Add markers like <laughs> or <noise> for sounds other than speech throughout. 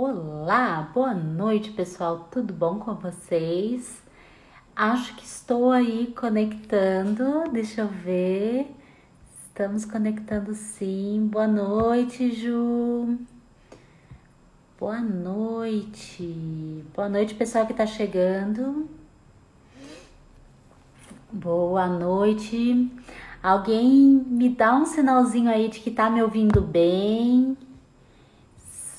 Olá, boa noite, pessoal. Tudo bom com vocês? Acho que estou aí conectando. Deixa eu ver. Estamos conectando sim. Boa noite, Ju. Boa noite. Boa noite, pessoal que está chegando. Boa noite. Alguém me dá um sinalzinho aí de que tá me ouvindo bem?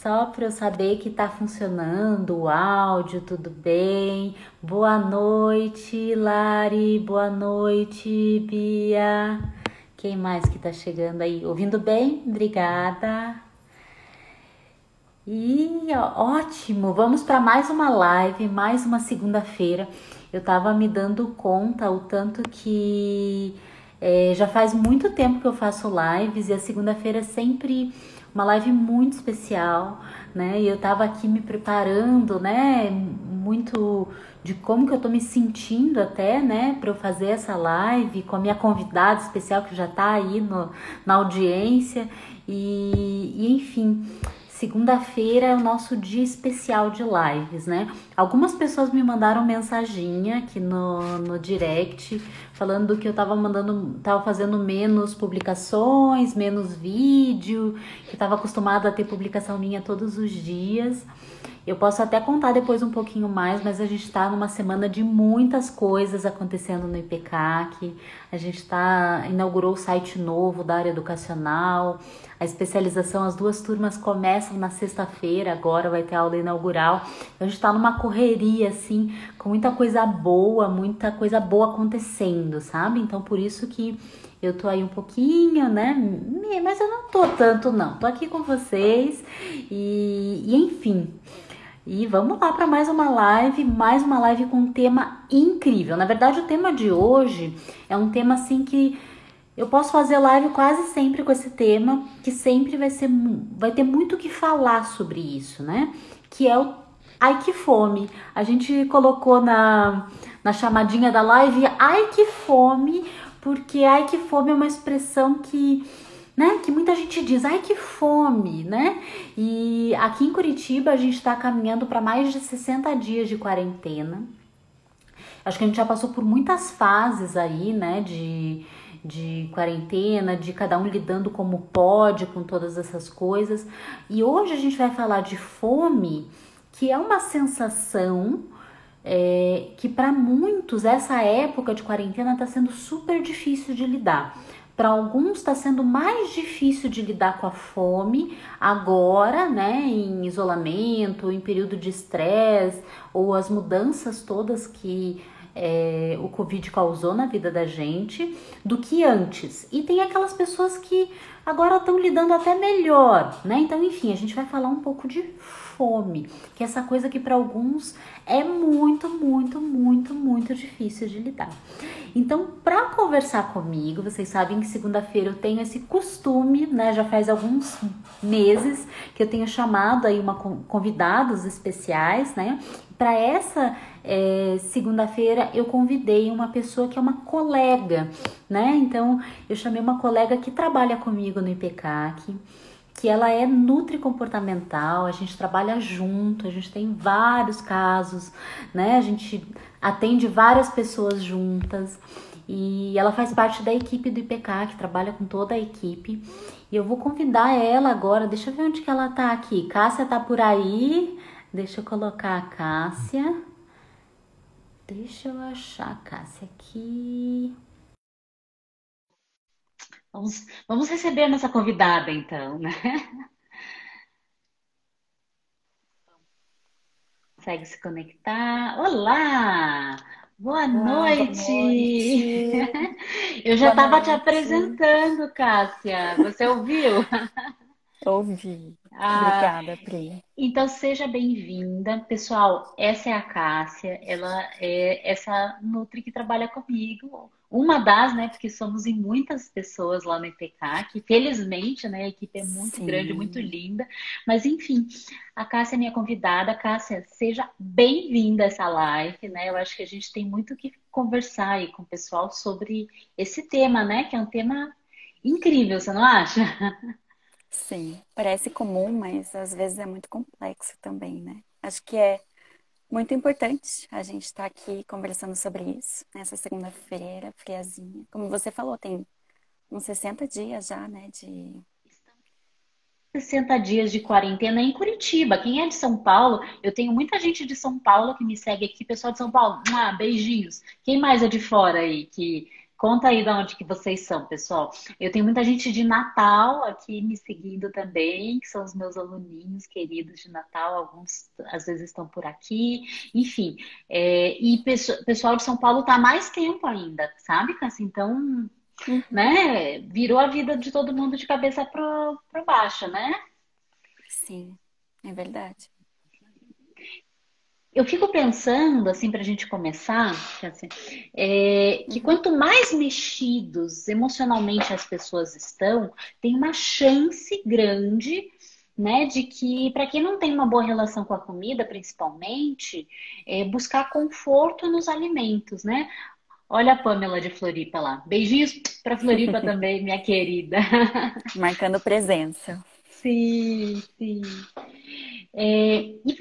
Só para eu saber que tá funcionando o áudio, tudo bem? Boa noite, Lari. Boa noite, Bia. Quem mais que tá chegando aí? Ouvindo bem? Obrigada. E ó, ótimo, vamos para mais uma live, mais uma segunda-feira. Eu tava me dando conta o tanto que é, já faz muito tempo que eu faço lives e a segunda-feira é sempre uma live muito especial, né? E eu tava aqui me preparando, né? Muito de como que eu tô me sentindo até, né, para eu fazer essa live com a minha convidada especial que já tá aí no, na audiência e, e enfim. Segunda-feira é o nosso dia especial de lives, né? Algumas pessoas me mandaram mensaginha aqui no, no direct falando que eu tava mandando, tava fazendo menos publicações, menos vídeo, que tava acostumada a ter publicação minha todos os dias. Eu posso até contar depois um pouquinho mais, mas a gente está numa semana de muitas coisas acontecendo no IPCAC. A gente está inaugurou o site novo da área educacional. A especialização, as duas turmas começam na sexta-feira, agora vai ter aula inaugural. Então, a gente está numa correria, assim, com muita coisa boa, muita coisa boa acontecendo, sabe? Então, por isso que eu tô aí um pouquinho, né? Mas eu não tô tanto, não. Tô aqui com vocês e, e enfim. E vamos lá para mais uma live, mais uma live com um tema incrível. Na verdade, o tema de hoje é um tema assim que eu posso fazer live quase sempre com esse tema, que sempre vai ser vai ter muito que falar sobre isso, né? Que é o Ai que fome. A gente colocou na, na chamadinha da live Ai que fome, porque ai que fome é uma expressão que né? Que muita gente diz, ai que fome, né? E aqui em Curitiba a gente está caminhando para mais de 60 dias de quarentena. Acho que a gente já passou por muitas fases aí, né? De, de quarentena, de cada um lidando como pode com todas essas coisas. E hoje a gente vai falar de fome, que é uma sensação é, que para muitos essa época de quarentena está sendo super difícil de lidar. Para alguns está sendo mais difícil de lidar com a fome agora, né, em isolamento, em período de estresse ou as mudanças todas que é, o Covid causou na vida da gente do que antes. E tem aquelas pessoas que agora estão lidando até melhor, né? Então, enfim, a gente vai falar um pouco de fome, que é essa coisa que para alguns é muito, muito, muito, muito difícil de lidar. Então, para conversar comigo, vocês sabem que segunda-feira eu tenho esse costume, né? Já faz alguns meses que eu tenho chamado aí uma convidados especiais, né? Para essa é, segunda-feira eu convidei uma pessoa que é uma colega, né? Então eu chamei uma colega que trabalha comigo no IPCAC que ela é nutricomportamental, a gente trabalha junto, a gente tem vários casos, né? A gente atende várias pessoas juntas e ela faz parte da equipe do IPK, que trabalha com toda a equipe. E eu vou convidar ela agora, deixa eu ver onde que ela tá aqui. Cássia tá por aí. Deixa eu colocar a Cássia. Deixa eu achar a Cássia aqui. Vamos, vamos receber a nossa convidada, então, né? Consegue se conectar? Olá! Boa noite! Boa noite. <laughs> Eu já estava te apresentando, Cássia. Você ouviu? <laughs> Ouvi. Ah, Obrigada, Pri. Então seja bem-vinda. Pessoal, essa é a Cássia, ela é essa Nutri que trabalha comigo. Uma das, né, porque somos em muitas pessoas lá no IPK, que felizmente, né, a equipe é muito Sim. grande, muito linda. Mas enfim, a Cássia é minha convidada. Cássia, seja bem-vinda a essa live, né? Eu acho que a gente tem muito que conversar aí com o pessoal sobre esse tema, né, que é um tema incrível, você não acha? <laughs> Sim, parece comum, mas às vezes é muito complexo também, né? Acho que é muito importante a gente estar aqui conversando sobre isso nessa segunda-feira, friazinha. Como você falou, tem uns 60 dias já, né, de 60 dias de quarentena em Curitiba. Quem é de São Paulo, eu tenho muita gente de São Paulo que me segue aqui, pessoal de São Paulo. Ah, beijinhos. Quem mais é de fora aí que Conta aí de onde que vocês são, pessoal. Eu tenho muita gente de Natal aqui me seguindo também, que são os meus aluninhos queridos de Natal. Alguns às vezes estão por aqui. Enfim, é, e pessoal de São Paulo está mais tempo ainda, sabe, Cassi? Então, uhum. né, virou a vida de todo mundo de cabeça para baixo, né? Sim, é verdade eu fico pensando, assim, para a gente começar, assim, é, que uhum. quanto mais mexidos emocionalmente as pessoas estão, tem uma chance grande, né, de que, para quem não tem uma boa relação com a comida, principalmente, é, buscar conforto nos alimentos, né? Olha a Pamela de Floripa lá. Beijinhos para Floripa <laughs> também, minha querida. Marcando presença. Sim, sim. É, e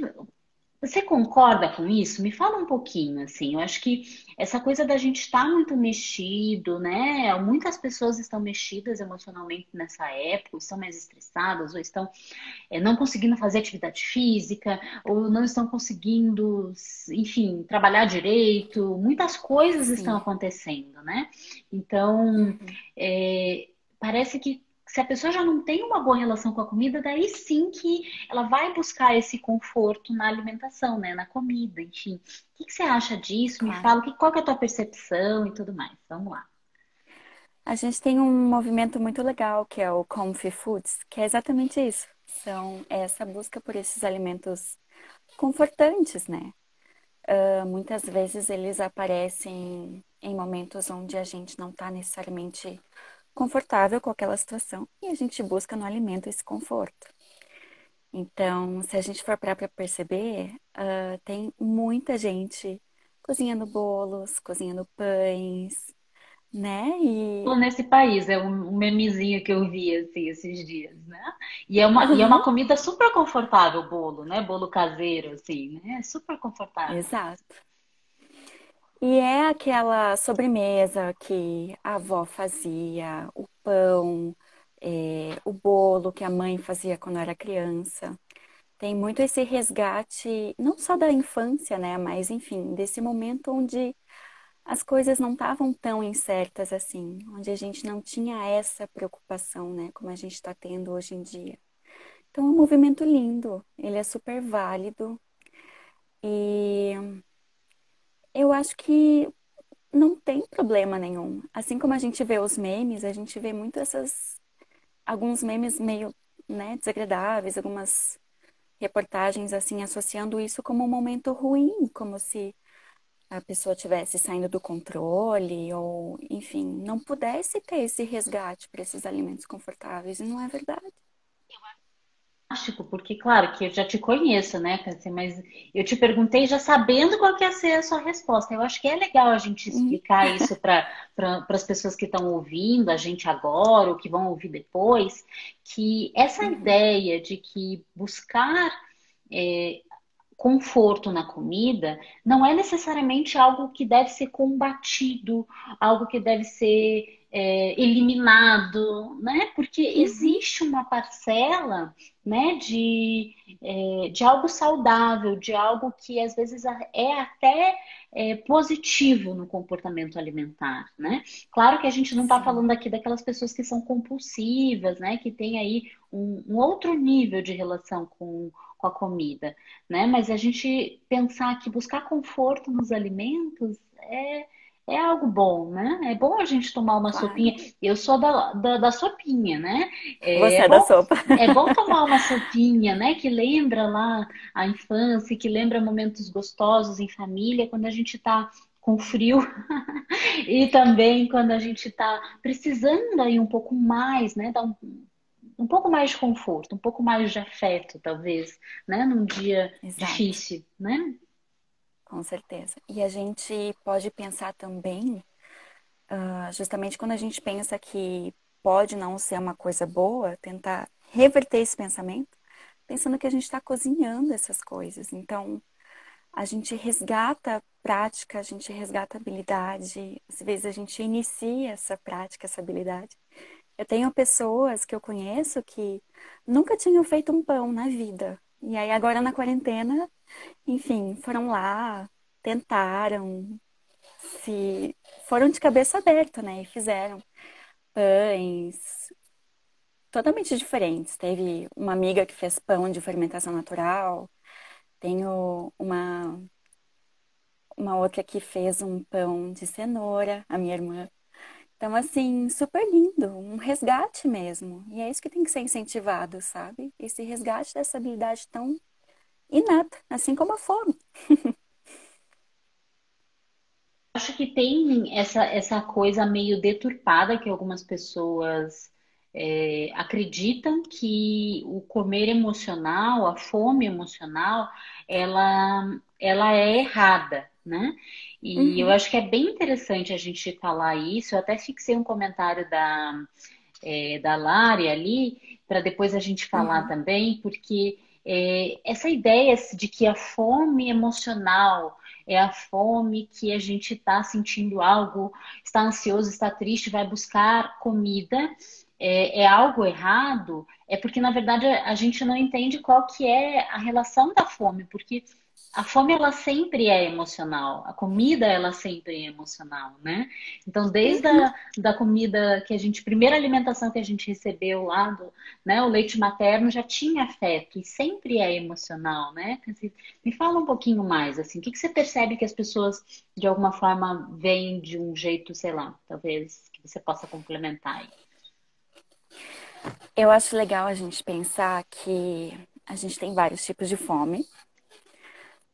você concorda com isso? Me fala um pouquinho, assim. Eu acho que essa coisa da gente estar tá muito mexido, né? Muitas pessoas estão mexidas emocionalmente nessa época, estão mais estressadas, ou estão é, não conseguindo fazer atividade física, ou não estão conseguindo, enfim, trabalhar direito. Muitas coisas Sim. estão acontecendo, né? Então, é, parece que se a pessoa já não tem uma boa relação com a comida, daí sim que ela vai buscar esse conforto na alimentação, né? Na comida, enfim. O que, você acha disso? Claro. Me fala que, qual que é a tua percepção e tudo mais. Vamos lá. A gente tem um movimento muito legal que é o Comfy Foods, que é exatamente isso. São essa busca por esses alimentos confortantes, né? Uh, muitas vezes eles aparecem em momentos onde a gente não está necessariamente confortável com aquela situação e a gente busca no alimento esse conforto. Então, se a gente for para perceber, uh, tem muita gente cozinhando bolos, cozinhando pães, né? E... Nesse país, é um memezinho que eu vi assim, esses dias, né? E é uma, uhum. e é uma comida super confortável, bolo, né? Bolo caseiro, assim, né? É super confortável. Exato. E é aquela sobremesa que a avó fazia, o pão, é, o bolo que a mãe fazia quando era criança. Tem muito esse resgate, não só da infância, né? Mas, enfim, desse momento onde as coisas não estavam tão incertas assim, onde a gente não tinha essa preocupação, né? Como a gente está tendo hoje em dia. Então, é um movimento lindo, ele é super válido. E eu acho que não tem problema nenhum. Assim como a gente vê os memes, a gente vê muito essas alguns memes meio, né, desagradáveis, algumas reportagens assim associando isso como um momento ruim, como se a pessoa tivesse saindo do controle ou, enfim, não pudesse ter esse resgate para esses alimentos confortáveis, e não é verdade fantástico, porque, claro, que eu já te conheço, né, Cássia, mas eu te perguntei já sabendo qual que ia ser a sua resposta. Eu acho que é legal a gente explicar uhum. isso para pra, as pessoas que estão ouvindo, a gente agora, ou que vão ouvir depois, que essa uhum. ideia de que buscar é, conforto na comida não é necessariamente algo que deve ser combatido, algo que deve ser é, eliminado, né? Porque uhum. existe uma parcela, né, de, é, de algo saudável, de algo que às vezes é até é, positivo no comportamento alimentar, né? Claro que a gente não está falando aqui daquelas pessoas que são compulsivas, né? Que tem aí um, um outro nível de relação com, com a comida, né? Mas a gente pensar que buscar conforto nos alimentos é é algo bom, né? É bom a gente tomar uma claro. sopinha. Eu sou da, da, da sopinha, né? É, Você é, é bom, da sopa. É bom <laughs> tomar uma sopinha, né? Que lembra lá a infância, que lembra momentos gostosos em família, quando a gente tá com frio <laughs> e também quando a gente tá precisando aí um pouco mais, né? Dar um, um pouco mais de conforto, um pouco mais de afeto, talvez, né? Num dia Exato. difícil, né? Com certeza. E a gente pode pensar também, uh, justamente quando a gente pensa que pode não ser uma coisa boa, tentar reverter esse pensamento, pensando que a gente está cozinhando essas coisas. Então, a gente resgata prática, a gente resgata habilidade, às vezes a gente inicia essa prática, essa habilidade. Eu tenho pessoas que eu conheço que nunca tinham feito um pão na vida. E aí agora na quarentena, enfim, foram lá, tentaram, se foram de cabeça aberta, né? E fizeram pães totalmente diferentes. Teve uma amiga que fez pão de fermentação natural, tenho uma uma outra que fez um pão de cenoura, a minha irmã. Então, assim, super lindo, um resgate mesmo. E é isso que tem que ser incentivado, sabe? Esse resgate dessa habilidade tão inata, assim como a fome. <laughs> Acho que tem essa, essa coisa meio deturpada que algumas pessoas é, acreditam que o comer emocional, a fome emocional, ela, ela é errada, né? E uhum. eu acho que é bem interessante a gente falar isso. Eu até fixei um comentário da, é, da Lari ali, para depois a gente falar uhum. também, porque é, essa ideia de que a fome emocional é a fome que a gente está sentindo algo, está ansioso, está triste, vai buscar comida, é, é, algo errado, é porque na verdade a gente não entende qual que é a relação da fome, porque a fome ela sempre é emocional, a comida ela sempre é emocional, né? Então desde a da comida que a gente, primeira alimentação que a gente recebeu lá do, né, o leite materno já tinha afeto e sempre é emocional, né? Me fala um pouquinho mais assim, o que, que você percebe que as pessoas de alguma forma veem de um jeito, sei lá, talvez que você possa complementar aí. Eu acho legal a gente pensar que a gente tem vários tipos de fome,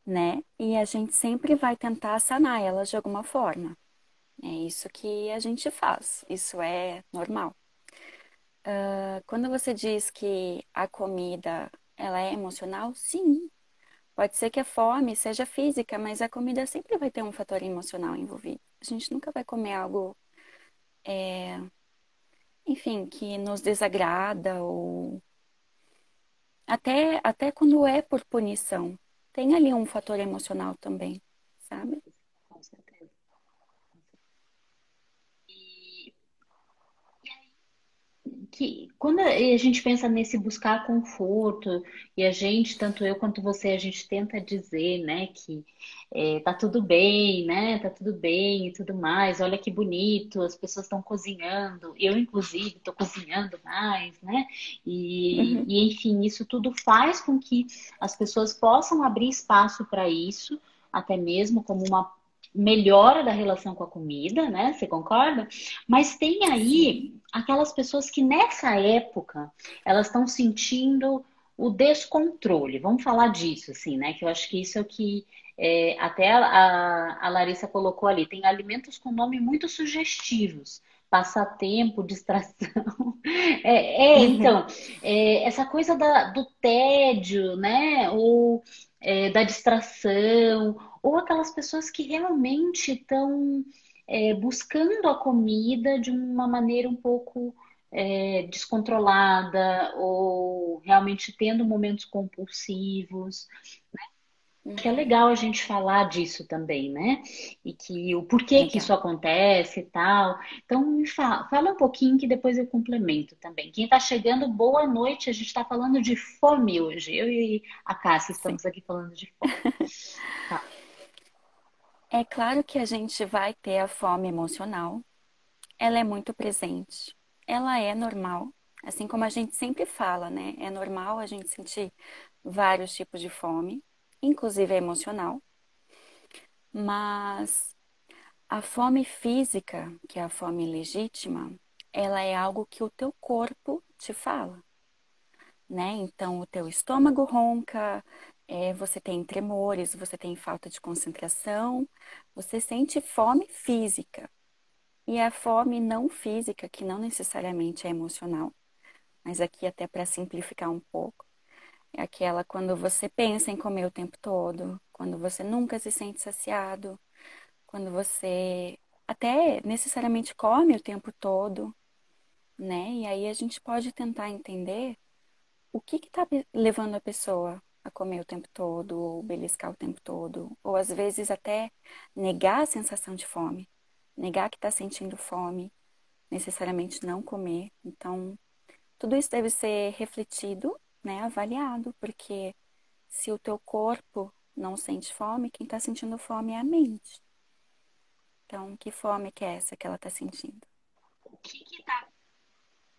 né? E a gente sempre vai tentar sanar elas de alguma forma. É isso que a gente faz, isso é normal. Uh, quando você diz que a comida ela é emocional, sim. Pode ser que a fome seja física, mas a comida sempre vai ter um fator emocional envolvido. A gente nunca vai comer algo é, enfim, que nos desagrada ou até, até quando é por punição. Tem ali um fator emocional também, sabe? Que quando a gente pensa nesse buscar conforto, e a gente, tanto eu quanto você, a gente tenta dizer, né, que é, tá tudo bem, né, tá tudo bem e tudo mais, olha que bonito, as pessoas estão cozinhando, eu, inclusive, estou cozinhando mais, né, e, uhum. e, enfim, isso tudo faz com que as pessoas possam abrir espaço para isso, até mesmo como uma melhora da relação com a comida, né? Você concorda? Mas tem aí aquelas pessoas que nessa época elas estão sentindo o descontrole. Vamos falar disso, assim, né? Que eu acho que isso é o que é, até a, a Larissa colocou ali. Tem alimentos com nome muito sugestivos passatempo, <laughs> distração. É, é uhum. então, é, essa coisa da, do tédio, né? Ou é, da distração, ou aquelas pessoas que realmente estão é, buscando a comida de uma maneira um pouco é, descontrolada ou realmente tendo momentos compulsivos. Né? Que é legal a gente falar disso também, né? E que o porquê legal. que isso acontece e tal. Então, me fala, fala um pouquinho que depois eu complemento também. Quem está chegando, boa noite. A gente está falando de fome hoje. Eu e a Cássia estamos Sim. aqui falando de fome. <laughs> tá. É claro que a gente vai ter a fome emocional. Ela é muito presente. Ela é normal. Assim como a gente sempre fala, né? É normal a gente sentir vários tipos de fome, inclusive a emocional. Mas a fome física, que é a fome legítima, ela é algo que o teu corpo te fala, né? Então o teu estômago ronca, é, você tem tremores, você tem falta de concentração, você sente fome física. E a fome não física, que não necessariamente é emocional, mas aqui até para simplificar um pouco, é aquela quando você pensa em comer o tempo todo, quando você nunca se sente saciado, quando você até necessariamente come o tempo todo, né? E aí a gente pode tentar entender o que está levando a pessoa a comer o tempo todo, ou beliscar o tempo todo, ou às vezes até negar a sensação de fome, negar que está sentindo fome, necessariamente não comer. Então, tudo isso deve ser refletido, né, avaliado, porque se o teu corpo não sente fome, quem está sentindo fome é a mente. Então, que fome que é essa que ela está sentindo? O que está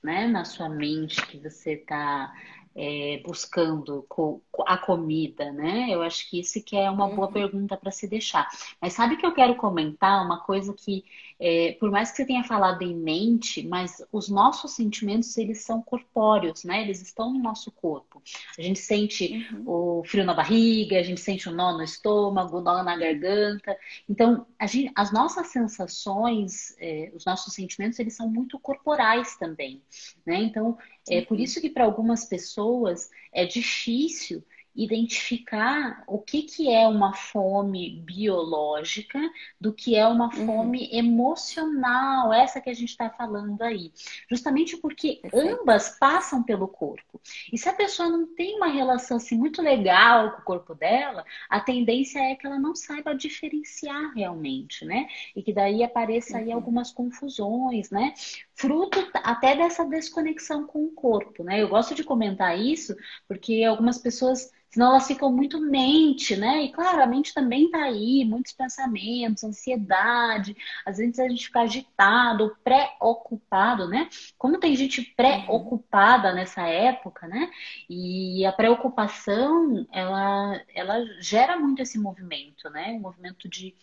né, na sua mente que você está é, buscando co a comida, né? Eu acho que isso que é uma boa uhum. pergunta para se deixar. Mas sabe que eu quero comentar uma coisa que, é, por mais que você tenha falado em mente, mas os nossos sentimentos eles são corpóreos, né? Eles estão no nosso corpo. A gente sente uhum. o frio na barriga, a gente sente o nó no estômago, o nó na garganta. Então, gente, as nossas sensações, é, os nossos sentimentos, eles são muito corporais também, né? Então, é por uhum. isso que para algumas pessoas é difícil identificar o que, que é uma fome biológica do que é uma uhum. fome uhum. emocional, essa que a gente está falando aí. Justamente porque Perfeito. ambas passam pelo corpo. E se a pessoa não tem uma relação assim, muito legal com o corpo dela, a tendência é que ela não saiba diferenciar realmente, né? E que daí apareça aí uhum. algumas confusões, né? Fruto até dessa desconexão com o corpo, né? Eu gosto de comentar isso porque algumas pessoas Senão elas ficam muito mente, né? E claro, a mente também tá aí, muitos pensamentos, ansiedade, às vezes a gente fica agitado, preocupado, né? Como tem gente preocupada nessa época, né? E a preocupação, ela, ela gera muito esse movimento, né? O movimento de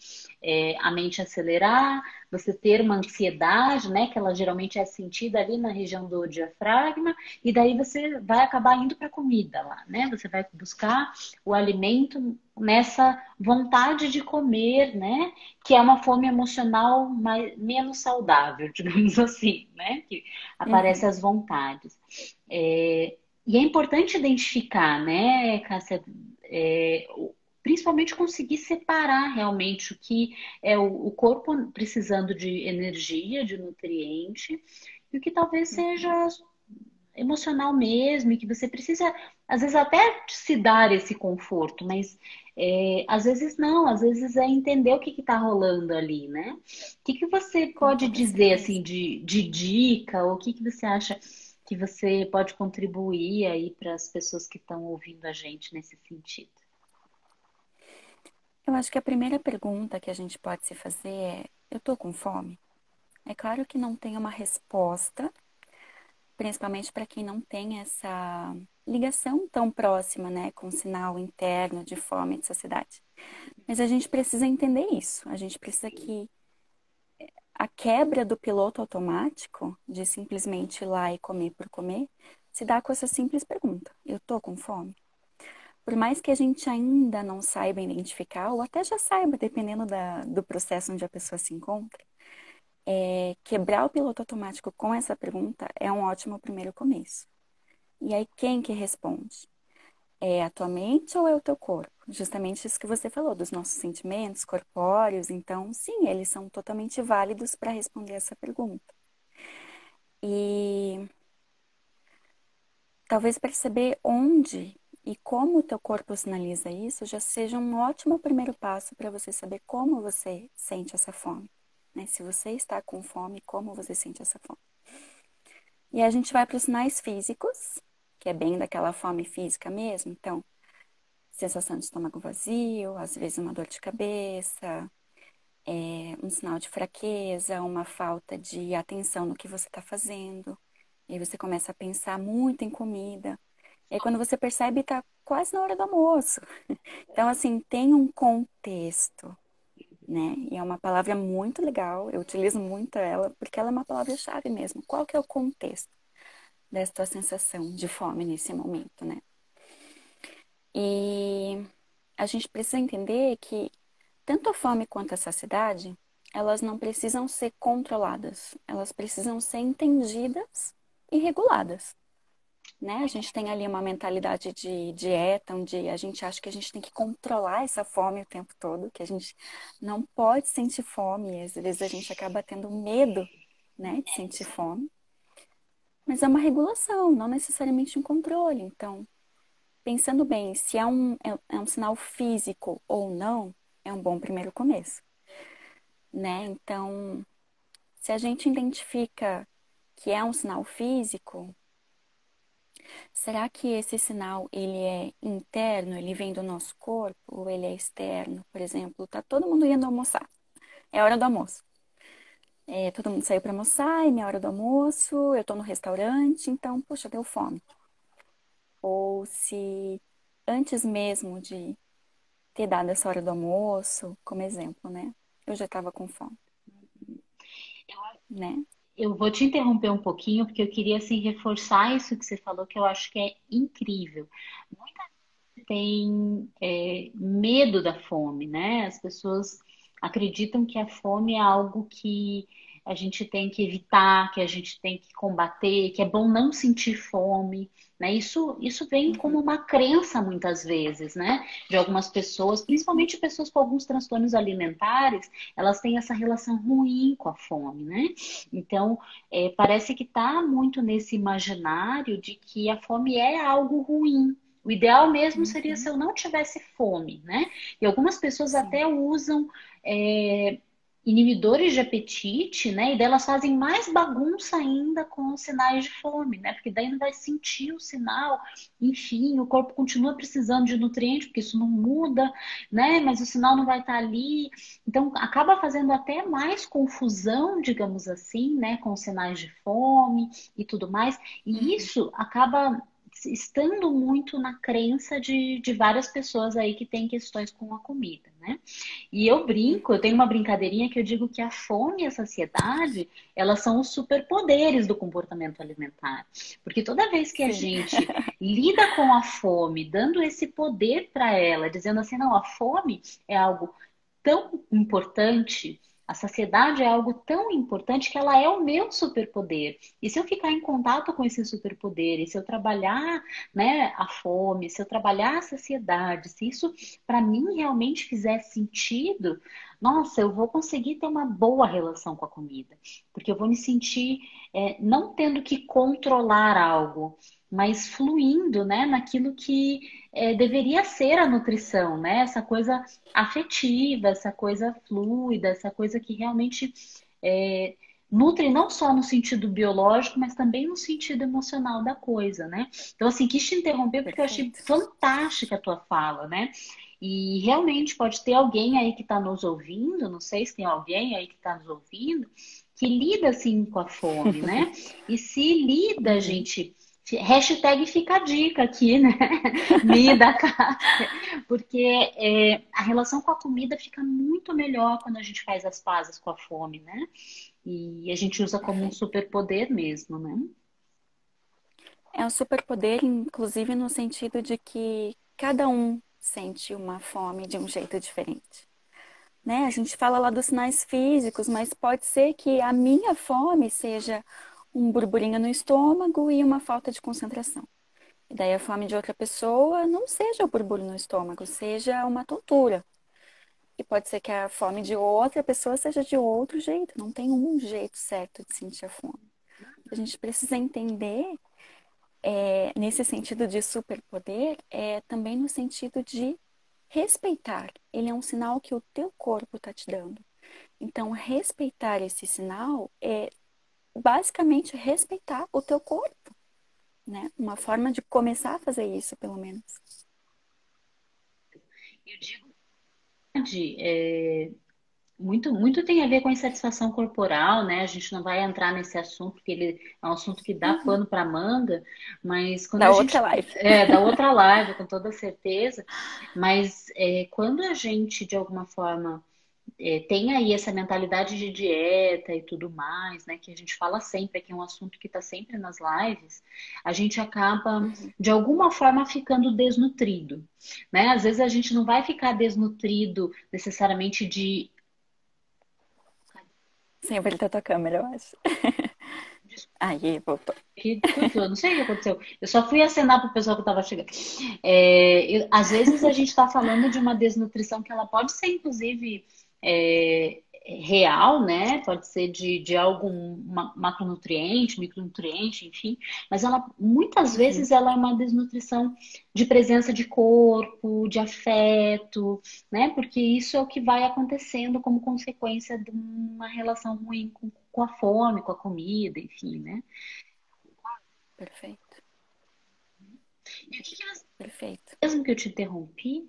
é, a mente acelerar, você ter uma ansiedade, né, que ela geralmente é sentida ali na região do diafragma, e daí você vai acabar indo para comida lá, né? Você vai buscar o alimento nessa vontade de comer, né? Que é uma fome emocional mais, menos saudável, <laughs> digamos assim, né? Que aparecem uhum. as vontades. É, e é importante identificar, né, Cássia, é, principalmente conseguir separar realmente o que é o, o corpo precisando de energia, de nutriente, e o que talvez uhum. seja emocional mesmo, e que você precisa, às vezes, até se dar esse conforto, mas é, às vezes não, às vezes é entender o que está rolando ali, né? O que, que você pode dizer, assim, de, de dica, ou o que, que você acha que você pode contribuir aí para as pessoas que estão ouvindo a gente nesse sentido? Eu acho que a primeira pergunta que a gente pode se fazer é: eu tô com fome? É claro que não tem uma resposta, principalmente para quem não tem essa ligação tão próxima, né, com o sinal interno de fome de saciedade. Mas a gente precisa entender isso. A gente precisa que a quebra do piloto automático de simplesmente ir lá e comer por comer se dá com essa simples pergunta: eu tô com fome? por mais que a gente ainda não saiba identificar, ou até já saiba, dependendo da, do processo onde a pessoa se encontra, é, quebrar o piloto automático com essa pergunta é um ótimo primeiro começo. E aí, quem que responde? É a tua mente ou é o teu corpo? Justamente isso que você falou, dos nossos sentimentos corpóreos. Então, sim, eles são totalmente válidos para responder essa pergunta. E talvez perceber onde e como o teu corpo sinaliza isso já seja um ótimo primeiro passo para você saber como você sente essa fome. Né? Se você está com fome, como você sente essa fome. E a gente vai para os sinais físicos, que é bem daquela fome física mesmo. Então, sensação de estômago vazio, às vezes uma dor de cabeça, é, um sinal de fraqueza, uma falta de atenção no que você está fazendo. E aí você começa a pensar muito em comida. E aí, quando você percebe, está quase na hora do almoço. <laughs> Então, assim, tem um contexto, né? E é uma palavra muito legal, eu utilizo muito ela, porque ela é uma palavra-chave mesmo. Qual que é o contexto dessa sensação de fome nesse momento, né? E a gente precisa entender que tanto a fome quanto a saciedade, elas não precisam ser controladas, elas precisam ser entendidas e reguladas né? A gente tem ali uma mentalidade de dieta, onde a gente acha que a gente tem que controlar essa fome o tempo todo, que a gente não pode sentir fome, e às vezes a gente acaba tendo medo, né, de sentir fome. Mas é uma regulação, não necessariamente um controle. Então, pensando bem, se é um, é, é um sinal físico ou não, é um bom primeiro começo. Né? Então, se a gente identifica que é um sinal físico, será que esse sinal ele é interno, ele vem do nosso corpo, ou ele é externo? Por exemplo, tá todo mundo indo almoçar, é hora do almoço. É, todo mundo saiu para almoçar, é minha hora do almoço, eu estou no restaurante, então, puxa, deu fome. Ou se antes mesmo de ter dado essa hora do almoço, como exemplo, né? Eu já estava com fome. Né? Eu vou te interromper um pouquinho, porque eu queria assim, reforçar isso que você falou, que eu acho que é incrível. Muita gente tem é, medo da fome, né? As pessoas acreditam que a fome é algo que a gente tem que evitar, que a gente tem que combater, que é bom não sentir fome, né? Isso, isso vem uhum. como uma crença muitas vezes, né? De algumas pessoas, principalmente pessoas com alguns transtornos alimentares, elas têm essa relação ruim com a fome, né? Então, é, parece que está muito nesse imaginário de que a fome é algo ruim, o ideal mesmo seria uhum. se eu não tivesse fome, né? E algumas pessoas Sim. até usam é, inibidores de apetite, né? E delas fazem mais bagunça ainda com os sinais de fome, né? Porque daí não vai sentir o sinal, enfim, o corpo continua precisando de nutrientes, porque isso não muda, né? Mas o sinal não vai estar ali. Então, acaba fazendo até mais confusão, digamos assim, né? Com os sinais de fome e tudo mais. E uhum. isso acaba estando muito na crença de, de várias pessoas aí que têm questões com a comida, né? E eu brinco, eu tenho uma brincadeirinha que eu digo que a fome e a saciedade, elas são os superpoderes do comportamento alimentar. Porque toda vez que a gente lida com a fome, dando esse poder para ela, dizendo assim, não, a fome é algo tão importante, a saciedade é algo tão importante que ela é o meu superpoder. E se eu ficar em contato com esse superpoder, e se eu trabalhar né, a fome, se eu trabalhar a saciedade, se isso para mim realmente fizer sentido, nossa, eu vou conseguir ter uma boa relação com a comida. Porque eu vou me sentir é, não tendo que controlar algo, mas fluindo, né, naquilo que é, deveria ser a nutrição, né? Essa coisa afetiva, essa coisa fluida, essa coisa que realmente é, nutre não só no sentido biológico, mas também no sentido emocional da coisa, né? Então, assim, quis te interromper porque Perfeito. eu achei fantástica a tua fala, né? E realmente pode ter alguém aí que está nos ouvindo, não sei se tem alguém aí que está nos ouvindo, que lida assim com a fome, né? <laughs> E se lida, gente, Hashtag fica a dica aqui, né? <laughs> Me da casa. Porque é, a relação com a comida fica muito melhor quando a gente faz as pazes com a fome, né? E a gente usa como um superpoder mesmo, né? É um superpoder, inclusive, no sentido de que cada um sente uma fome de um jeito diferente. Né? A gente fala lá dos sinais físicos, mas pode ser que a minha fome seja um burburinho no estômago e uma falta de concentração. E daí a fome de outra pessoa não seja o burburinho no estômago, seja uma tontura. E pode ser que a fome de outra pessoa seja de outro jeito, não tem um jeito certo de sentir a fome. A gente precisa entender, é, nesse sentido de superpoder, é também no sentido de respeitar. Ele é um sinal que o teu corpo está te dando. Então, respeitar esse sinal é basicamente respeitar o teu corpo, né? Uma forma de começar a fazer isso, pelo menos. Eu digo, é, muito, muito tem a ver com a insatisfação corporal, né? A gente não vai entrar nesse assunto, porque ele é um assunto que dá uhum. pano para manga, mas quando da a outra live. É, da outra live, com toda certeza. Mas é, quando a gente, de alguma forma, é, tem aí essa mentalidade de dieta e tudo mais, né? Que a gente fala sempre, que é um assunto que está sempre nas lives, a gente acaba, uhum. de alguma forma, ficando desnutrido, né? Às vezes a gente não vai ficar desnutrido necessariamente de. Sempre tá tua câmera, eu acho. Aí, voltou. Que não sei o que aconteceu. Eu só fui acenar pro pessoal que estava chegando. É, eu, às vezes a gente está falando de uma desnutrição que ela pode ser, inclusive, é, real, né? Pode ser de, de algum macronutriente, micronutriente, enfim, mas ela muitas uhum. vezes ela é uma desnutrição de presença de corpo, de afeto, né? Porque isso é o que vai acontecendo como consequência de uma relação ruim com, com a fome, com a comida, enfim, né? Perfeito. E o que, que você... Perfeito. Mesmo que eu te interrompi,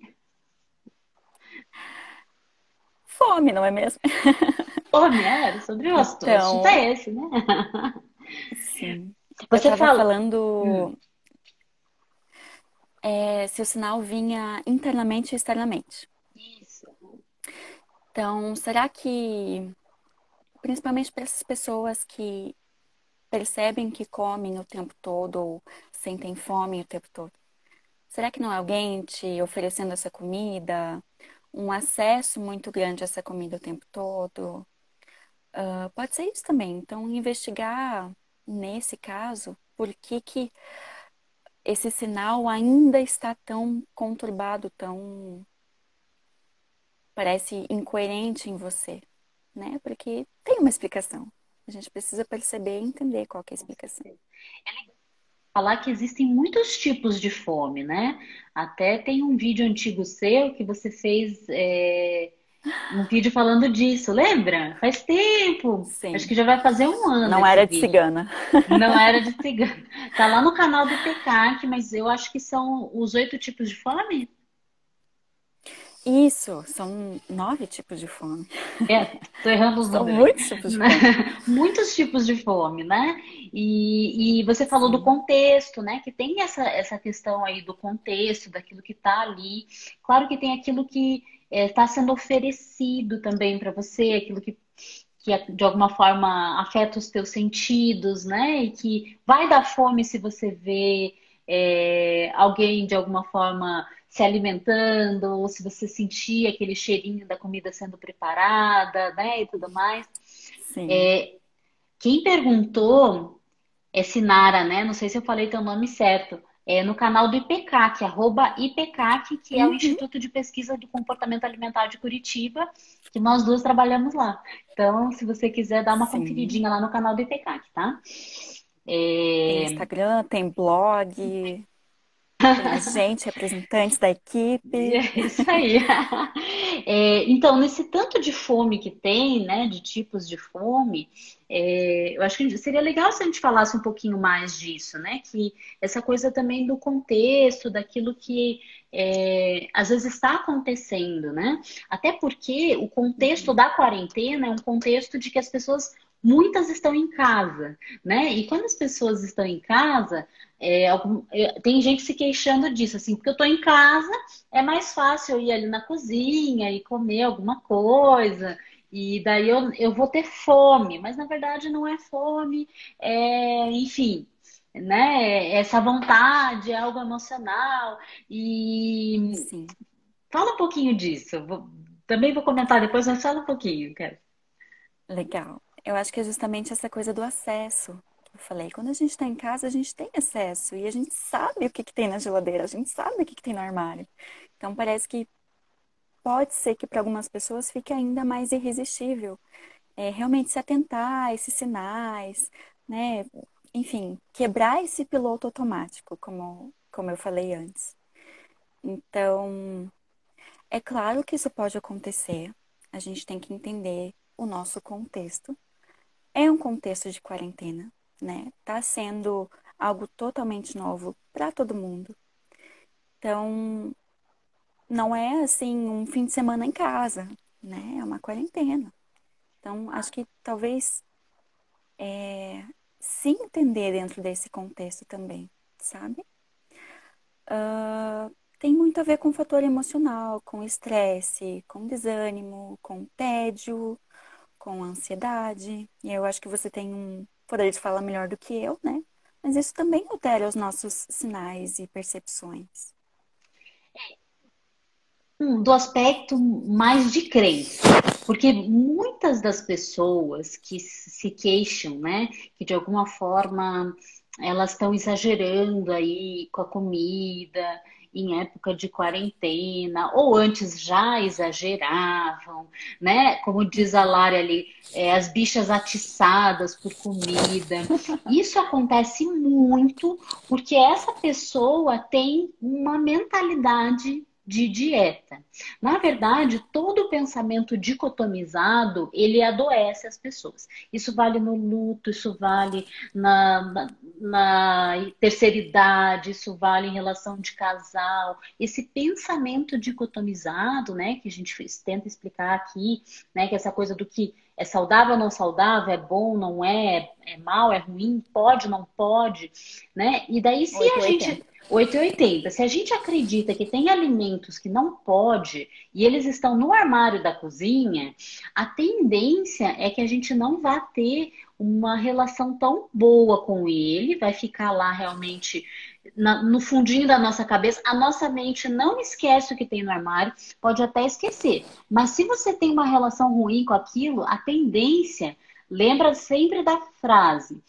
fome, não é mesmo? <laughs> Fome, é, sobre o assunto. Então, é esse, né? Sim. <laughs> Você estava fala... falando hum. é, se o sinal vinha internamente e externamente. Isso. Então, será que, principalmente para essas pessoas que percebem que comem o tempo todo ou sentem fome o tempo todo, será que não é alguém te oferecendo essa comida? Um acesso muito grande a essa comida o tempo todo. Uh, pode ser isso também. Então, investigar nesse caso por que, que esse sinal ainda está tão conturbado, tão parece incoerente em você, né? Porque tem uma explicação. A gente precisa perceber e entender qual é a explicação. É legal falar que existem muitos tipos de fome, né? Até tem um vídeo antigo seu que você fez é, um vídeo falando disso, lembra? Faz tempo. Sim. Acho que já vai fazer um ano. Não era de cigana. <laughs> Não era de cigana. Tá lá no canal do PECAC, mas eu acho que são os oito tipos de fome. Isso, são nove tipos de fome. É, tô errando os são muitos tipos de fome. <laughs> muitos tipos de fome, né? E, e você falou Sim. do contexto, né? Que tem essa, essa questão aí do contexto, daquilo que tá ali. Claro que tem aquilo que está é, sendo oferecido também para você, aquilo que, que de alguma forma afeta os teus sentidos, né? E que vai dar fome se você vê é, alguém de alguma forma se alimentando, ou se você sentir aquele cheirinho da comida sendo preparada, né, e tudo mais. Sim. É, quem perguntou é Sinara, né? Não sei se eu falei teu nome certo. É no canal do IPCAC, arroba IPCAC, que é uhum. o Instituto de Pesquisa do Comportamento Alimentar de Curitiba, que nós duas trabalhamos lá. Então, se você quiser dar uma Sim. conferidinha lá no canal do IPCAC, tá? É... Tem Instagram, tem blog. A gente, representantes da equipe. <laughs> É isso aí. <laughs> É, então, nesse tanto de fome que tem, né, de tipos de fome, é, eu acho que seria legal se a gente falasse um pouquinho mais disso, né? Que essa coisa também do contexto, daquilo que é, às vezes está acontecendo, né? Até porque o contexto da quarentena é um contexto de que as pessoas muitas estão em casa, né? E quando as pessoas estão em casa, é, algum, é, tem gente se queixando disso, assim, porque eu estou em casa, é mais fácil eu ir ali na cozinha e comer alguma coisa, e daí eu, eu vou ter fome, mas na verdade não é fome, é, enfim, né? Essa vontade é algo emocional e Sim. fala um pouquinho disso. Vou, também vou comentar depois, mas fala um pouquinho, quero. Legal. Eu acho que é justamente essa coisa do acesso eu falei, quando a gente está em casa, a gente tem acesso e a gente sabe o que, que tem na geladeira, a gente sabe o que, que tem no armário. Então parece que pode ser que para algumas pessoas fique ainda mais irresistível é, realmente se atentar a esses sinais, né? Enfim, quebrar esse piloto automático, como, como eu falei antes. Então, é claro que isso pode acontecer, a gente tem que entender o nosso contexto. É um contexto de quarentena, né? Tá sendo algo totalmente novo para todo mundo. Então, não é assim um fim de semana em casa, né? É uma quarentena. Então, acho que talvez é, se entender dentro desse contexto também, sabe? Uh, tem muito a ver com o fator emocional, com estresse, com desânimo, com tédio, com ansiedade. E eu acho que você tem um poder de falar melhor do que eu, né? Mas isso também altera os nossos sinais e percepções. Do aspecto mais de crença, porque muitas das pessoas que se queixam, né, que de alguma forma elas estão exagerando aí com a comida, em época de quarentena, ou antes já exageravam, né? Como diz a Lara ali, é, as bichas atiçadas por comida. Isso acontece muito porque essa pessoa tem uma mentalidade de dieta. Na verdade, todo pensamento dicotomizado, ele adoece as pessoas. Isso vale no luto, isso vale na, na, na terceira idade, isso vale em relação de casal. Esse pensamento dicotomizado, né, que a gente tenta explicar aqui, né, que essa coisa do que é saudável ou não saudável, é bom, não é, é mal, é ruim, pode, não pode, né? E daí se a gente 880. Se a gente acredita que tem alimentos que não pode e eles estão no armário da cozinha, a tendência é que a gente não vá ter uma relação tão boa com ele, vai ficar lá realmente na, no fundinho da nossa cabeça. A nossa mente não esquece o que tem no armário, pode até esquecer. Mas se você tem uma relação ruim com aquilo, a tendência, lembra sempre da frase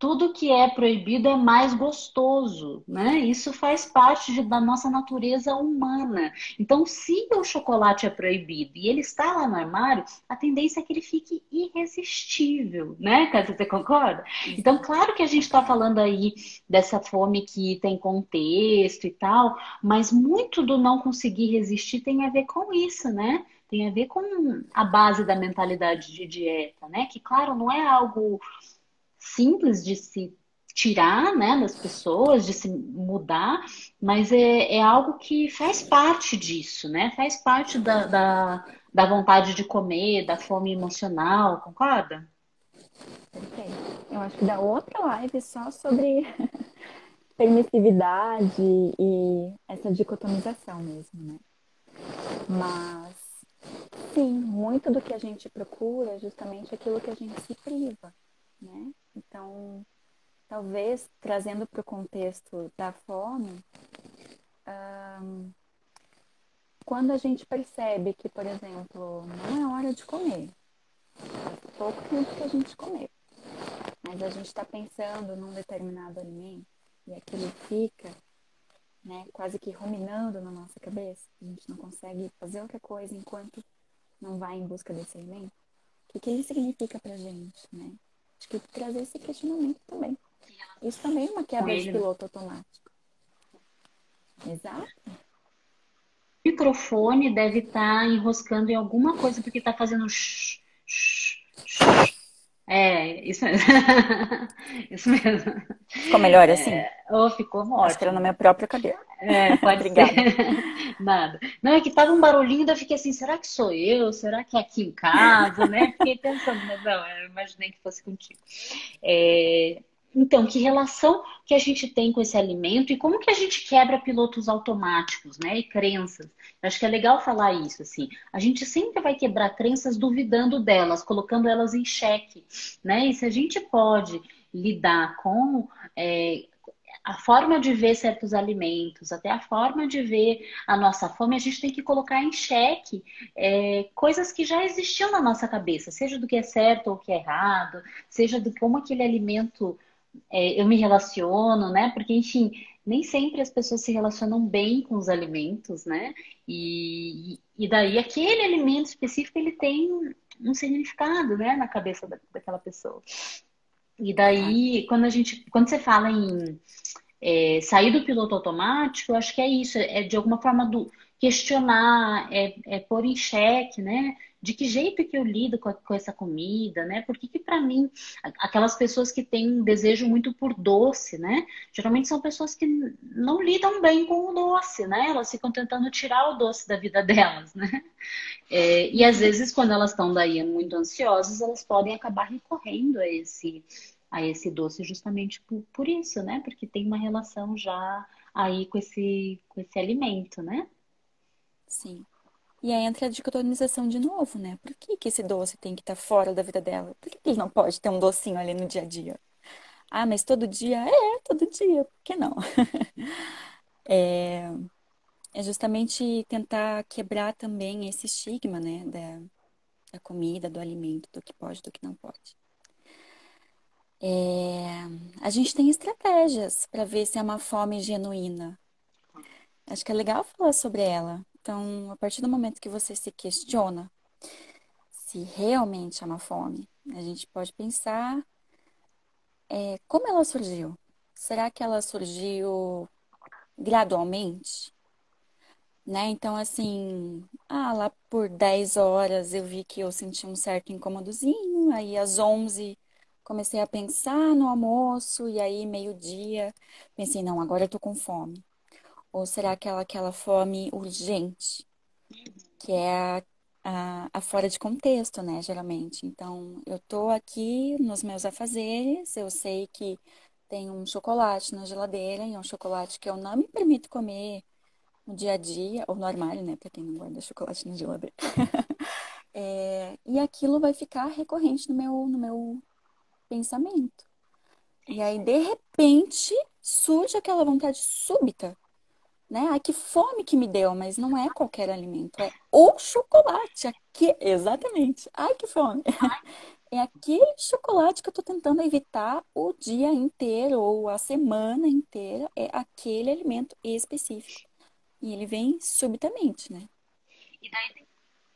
tudo que é proibido é mais gostoso, né? Isso faz parte de, da nossa natureza humana. Então, se o chocolate é proibido e ele está lá no armário, a tendência é que ele fique irresistível, né? Você concorda? Então, claro que a gente está falando aí dessa fome que tem contexto e tal, mas muito do não conseguir resistir tem a ver com isso, né? Tem a ver com a base da mentalidade de dieta, né? Que, claro, não é algo simples de se tirar né, das pessoas, de se mudar, mas é, é algo que faz parte disso, né? Faz parte da, da, da vontade de comer, da fome emocional, concorda? Perfeito. Eu acho que dá outra live só sobre <laughs> permissividade e essa dicotomização mesmo, né? Mas, sim, muito do que a gente procura é justamente aquilo que a gente se priva, né? Então, talvez trazendo para o contexto da fome, quando a gente percebe que, por exemplo, não é hora de comer, faz pouco tempo que a gente comeu, mas a gente está pensando num determinado alimento e aquilo fica né, quase que ruminando na nossa cabeça, a gente não consegue fazer outra coisa enquanto não vai em busca desse alimento, o que, que isso significa para gente, né? Acho que trazer esse questionamento também. Isso também é uma quebra de piloto automático. Exato. O microfone deve estar tá enroscando em alguma coisa porque está fazendo shh, shh, shh. É, isso mesmo. <laughs> isso mesmo. Ficou melhor assim? É, oh, ficou ótimo. Na minha própria cabeça. É, pode Obrigada. <laughs> Nada. Não, é que tava um barulhinho, daí eu fiquei assim, será que sou eu? Será que é aqui em casa, né? Fiquei pensando, mas não, eu imaginei que fosse contigo. É, então, que relação que a gente tem com esse alimento e como que a gente quebra pilotos automáticos, né? E crenças. Eu acho que é legal falar isso, assim. A gente sempre vai quebrar crenças duvidando delas, colocando elas em xeque, né? E se a gente pode lidar com é, a forma de ver certos alimentos, até a forma de ver a nossa fome, a gente tem que colocar em xeque é, coisas que já existiam na nossa cabeça, seja do que é certo ou o que é errado, seja do como aquele alimento é, eu me relaciono, né? Porque, enfim, nem sempre as pessoas se relacionam bem com os alimentos, né? E, e daí aquele alimento específico ele tem um significado, né, na cabeça da, daquela pessoa. E daí, quando a gente, quando você fala em é, sair do piloto automático, eu acho que é isso, é de alguma forma do questionar, é, é pôr em xeque, né? de que jeito que eu lido com, a, com essa comida, né? Por que que para mim, aquelas pessoas que têm um desejo muito por doce, né? Geralmente são pessoas que não lidam bem com o doce, né? Elas ficam tentando tirar o doce da vida <laughs> delas, né? É, e às vezes, quando elas estão daí muito ansiosas, elas podem acabar recorrendo a esse, a esse doce justamente por, por isso, né? Porque tem uma relação já aí com esse, com esse alimento, né? Sim. E aí entra a dicotomização de novo, né? Por que, que esse doce tem que estar tá fora da vida dela? Por que, que ele não pode ter um docinho ali no dia a dia? Ah, mas todo dia? É, todo dia. Por que não? <laughs> é, é justamente tentar quebrar também esse estigma, né? Da, da comida, do alimento, do que pode, do que não pode. É, a gente tem estratégias para ver se é uma fome genuína. Acho que é legal falar sobre ela. Então, a partir do momento que você se questiona se realmente é uma fome, a gente pode pensar é, como ela surgiu. Será que ela surgiu gradualmente? Né? Então, assim, ah, lá por 10 horas eu vi que eu senti um certo incômodozinho, aí às 11 comecei a pensar no almoço, e aí meio-dia pensei, não, agora eu tô com fome. Ou será aquela, aquela fome urgente, que é a, a, a fora de contexto, né, geralmente. Então, eu tô aqui nos meus afazeres, eu sei que tem um chocolate na geladeira, e é um chocolate que eu não me permito comer no dia a dia, ou no armário, né, para quem não guarda chocolate na geladeira. <laughs> é, e aquilo vai ficar recorrente no meu, no meu pensamento. E aí, de repente, surge aquela vontade súbita né? Ai, que fome que me deu, mas não é qualquer alimento, é o chocolate. Aqui, exatamente. Ai, que fome. <laughs> É aquele chocolate que eu tô tentando evitar o dia inteiro ou a semana inteira. É aquele alimento específico. E ele vem subitamente, né? E daí tem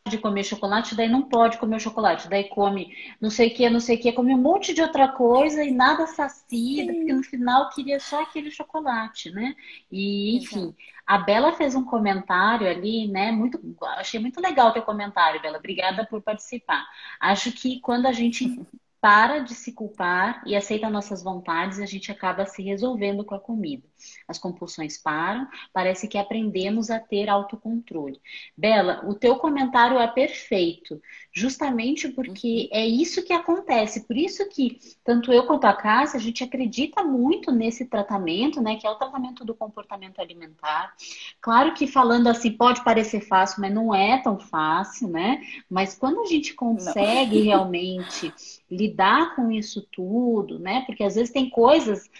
de comer chocolate, daí não pode comer o chocolate, daí come não sei o que, não sei o que, come um monte de outra coisa e nada sacia, porque no final queria só aquele chocolate, né? E enfim, Exato. a Bela fez um comentário ali, né? Muito, achei muito legal o teu comentário, Bela. Obrigada por participar. Acho que quando a gente <laughs> para de se culpar e aceita nossas vontades, a gente acaba se resolvendo com a comida. As compulsões param, parece que aprendemos a ter autocontrole. Bela, o teu comentário é perfeito, justamente porque uhum. é isso que acontece. Por isso que tanto eu quanto a Cássia, a gente acredita muito nesse tratamento, né, que é o tratamento do comportamento alimentar. Claro que falando assim pode parecer fácil, mas não é tão fácil, né? Mas quando a gente consegue não. realmente lidar com isso tudo, né? Porque às vezes tem coisas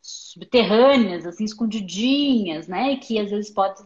subterrâneas, assim, escondidinhas, né? Que às vezes pode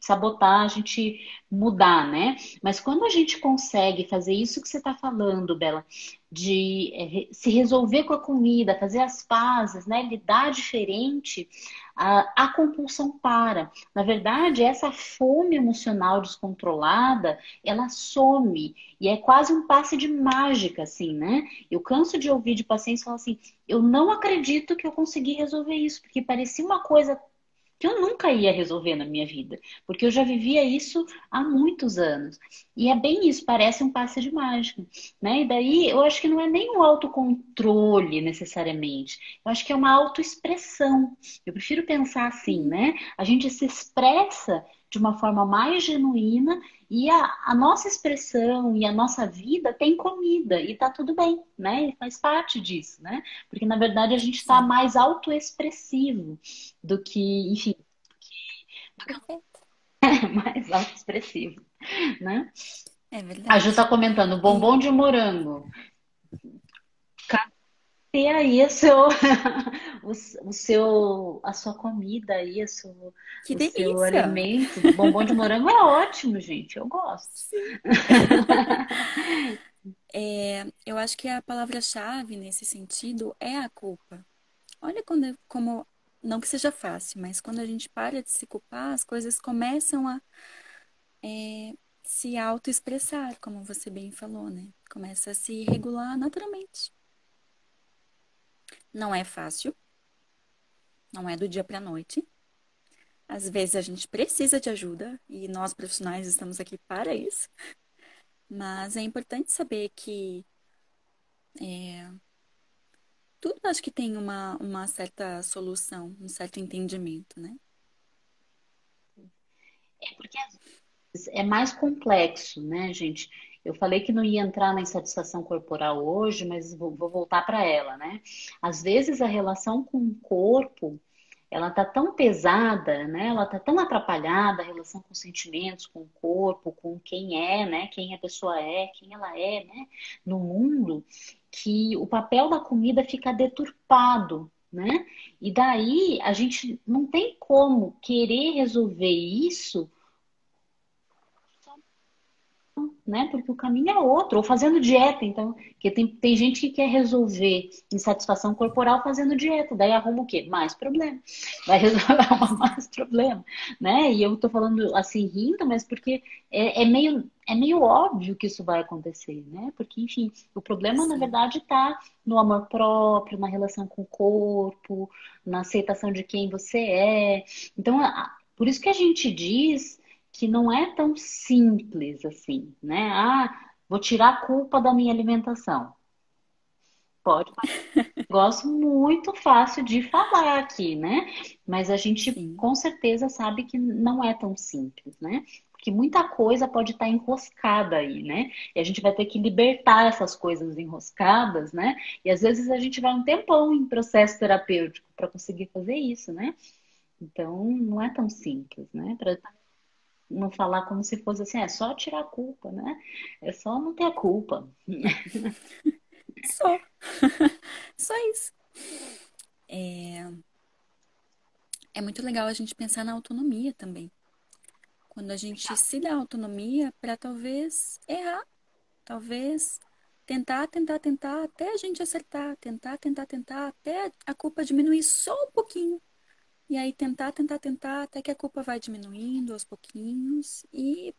sabotar a gente mudar, né? Mas quando a gente consegue fazer isso que você está falando, Bela, de é, se resolver com a comida, fazer as pazes, né? Lidar diferente, a, a compulsão para. Na verdade, essa fome emocional descontrolada, ela some e é quase um passe de mágica, assim, né? Eu canso de ouvir de pacientes falar assim: eu não acredito que eu consegui resolver isso, porque parecia uma coisa que eu nunca ia resolver na minha vida, porque eu já vivia isso há muitos anos. E é bem isso, parece um passe de mágica, né? E daí eu acho que não é nem um autocontrole necessariamente, eu acho que é uma autoexpressão. Eu prefiro pensar assim, né? A gente se expressa de uma forma mais genuína e a, a, nossa expressão e a nossa vida tem comida e tá tudo bem, né? E faz parte disso, né? Porque na verdade a gente está mais autoexpressivo do que, enfim, do que, do que <laughs> mais autoexpressivo, né? É verdade. A Ju tá comentando bombom de morango ter aí o seu, o, o, seu, a sua comida aí, a sua, que o delícia. seu alimento. Bombom de morango é ótimo, gente. Eu gosto. <laughs> é, eu acho que a palavra-chave nesse sentido é a culpa. Olha quando, como, não que seja fácil, mas quando a gente para de se culpar, as coisas começam a é, se autoexpressar, como você bem falou, né? Começa a se regular naturalmente. Não é fácil, não é do dia para a noite. Às vezes a gente precisa de ajuda e nós profissionais estamos aqui para isso. Mas é importante saber que é, tudo acho que tem uma, uma certa solução, um certo entendimento, né? É porque é mais complexo, né, gente? Eu falei que não ia entrar na insatisfação corporal hoje, mas vou, vou voltar para ela, né? Às vezes a relação com o corpo, ela tá tão pesada, né? Ela tá tão atrapalhada, a relação com os sentimentos, com o corpo, com quem é, né? Quem a pessoa é, quem ela é, né? No mundo, que o papel da comida fica deturpado, né? E daí a gente não tem como querer resolver isso né? Porque o caminho é outro, ou fazendo dieta, então, que tem, tem gente que quer resolver insatisfação corporal fazendo dieta, daí arruma o quê? Mais problema. <laughs> Vai resolver mais problema, né? E eu tô falando assim, rindo, mas porque é, é meio é meio óbvio que isso vai acontecer, né? Porque, enfim, o problema, Sim. na verdade, está no amor próprio, na relação com o corpo, na aceitação de quem você é. Então, por isso que a gente diz que não é tão simples assim, né? Ah, vou tirar a culpa da minha alimentação. Pode, <laughs> gosto muito fácil de falar aqui, né? Mas a gente Sim. com certeza sabe que não é tão simples, né? Porque muita coisa pode estar enroscada aí, né? E a gente vai ter que libertar essas coisas enroscadas, né? E às vezes a gente vai um tempão em processo terapêutico para conseguir fazer isso, né? Então, não é tão simples, né? Para não falar como se fosse assim, é só tirar a culpa, né? É só não ter a culpa. Só. <laughs> Só isso. É... é muito legal a gente pensar na autonomia também. Quando a gente se dá autonomia para talvez errar, talvez tentar, tentar, tentar até a gente acertar, tentar, tentar, tentar até a culpa diminuir só um pouquinho. E aí tentar, tentar, tentar, até que a culpa vai diminuindo aos pouquinhos. E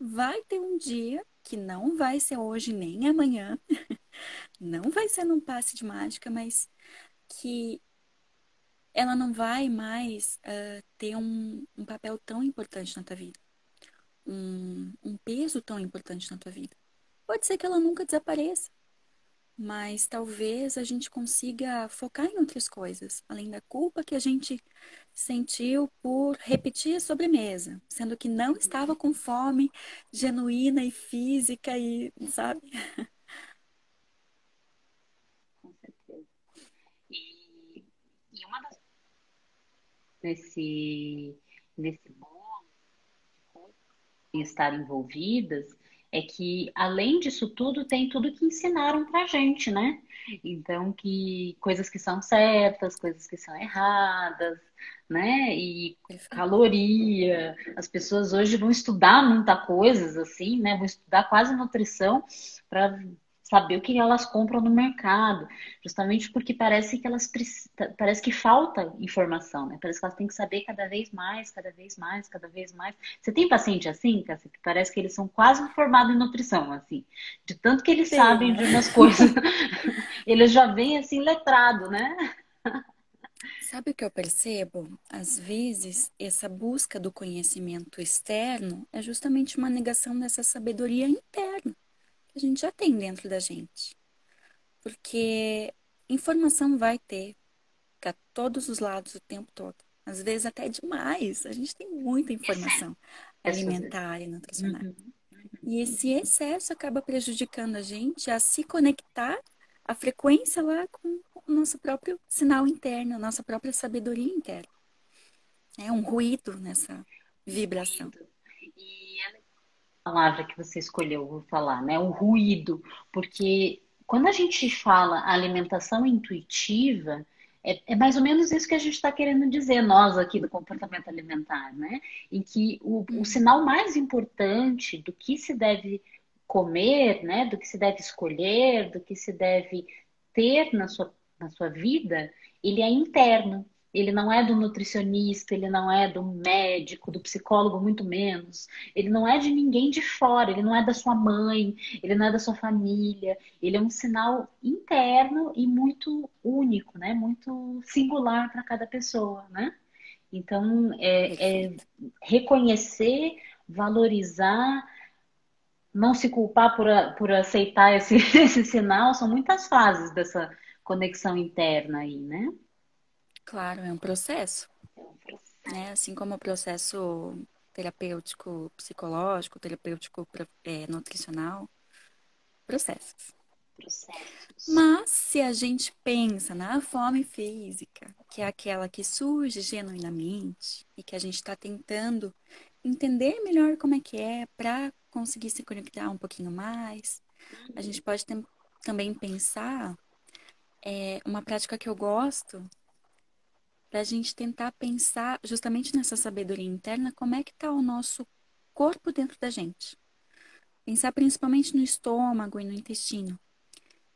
vai ter um dia que não vai ser hoje nem amanhã, <laughs> não vai ser num passe de mágica, mas que ela não vai mais uh, ter um, um, papel tão importante na tua vida, um, um peso tão importante na tua vida. Pode ser que ela nunca desapareça, mas talvez a gente consiga focar em outras coisas, além da culpa que a gente sentiu por repetir a sobremesa, sendo que não estava com fome genuína e física e, sabe? Com certeza. E, uma das nesse nesse bolo de estar envolvidas é que, além disso tudo, tem tudo que ensinaram pra gente, né? Então, que coisas que são certas, coisas que são erradas, né? E caloria. As pessoas hoje vão estudar muita coisas, assim, né? Vão estudar quase nutrição para saber o que elas compram no mercado, justamente porque parece que elas parece que falta informação, né? Parece que elas têm que saber cada vez mais, cada vez mais, cada vez mais. Você tem paciente assim, Cássia, que parece que eles são quase formados em nutrição, assim, de tanto que eles Sim. sabem de umas coisas, <laughs> eles já vêm assim letrado, né? Sabe o que eu percebo? Às vezes, essa busca do conhecimento externo é justamente uma negação dessa sabedoria interna que a gente já tem dentro da gente. Porque informação vai ter para todos os lados o tempo todo. Às vezes até demais. A gente tem muita informação <laughs> alimentar e nutricional. Uhum. E esse excesso acaba prejudicando a gente a se conectar a frequência lá com o nosso próprio sinal interno, a nossa própria sabedoria interna. É um ruído nessa vibração. Palavra que você escolheu vou falar, né? O ruído, porque quando a gente fala alimentação intuitiva, é, é, mais ou menos isso que a gente está querendo dizer, nós aqui do comportamento alimentar, né? Em que o, o, uhum. sinal mais importante do que se deve comer, né? Do que se deve escolher, do que se deve ter na sua, na sua vida, ele é interno. Ele não é do nutricionista, ele não é do médico, do psicólogo, muito menos. Ele não é de ninguém de fora, ele não é da sua mãe, ele não é da sua família. Ele é um sinal interno e muito único, né? Muito singular para cada pessoa, né? Então, é, é reconhecer, valorizar, não se culpar por, por aceitar esse, <laughs> esse sinal, são muitas fases dessa conexão interna aí, né? Claro, é um processo. Né? Assim como o processo terapêutico psicológico, terapêutico é, nutricional, processos. processos. Mas se a gente pensa na fome física, que é aquela que surge genuinamente e que a gente está tentando entender melhor como é que é para conseguir se conectar um pouquinho mais, a gente uhum. pode também pensar é, uma prática que eu gosto para a gente tentar pensar justamente nessa sabedoria interna como é que está o nosso corpo dentro da gente. Pensar principalmente no estômago e no intestino.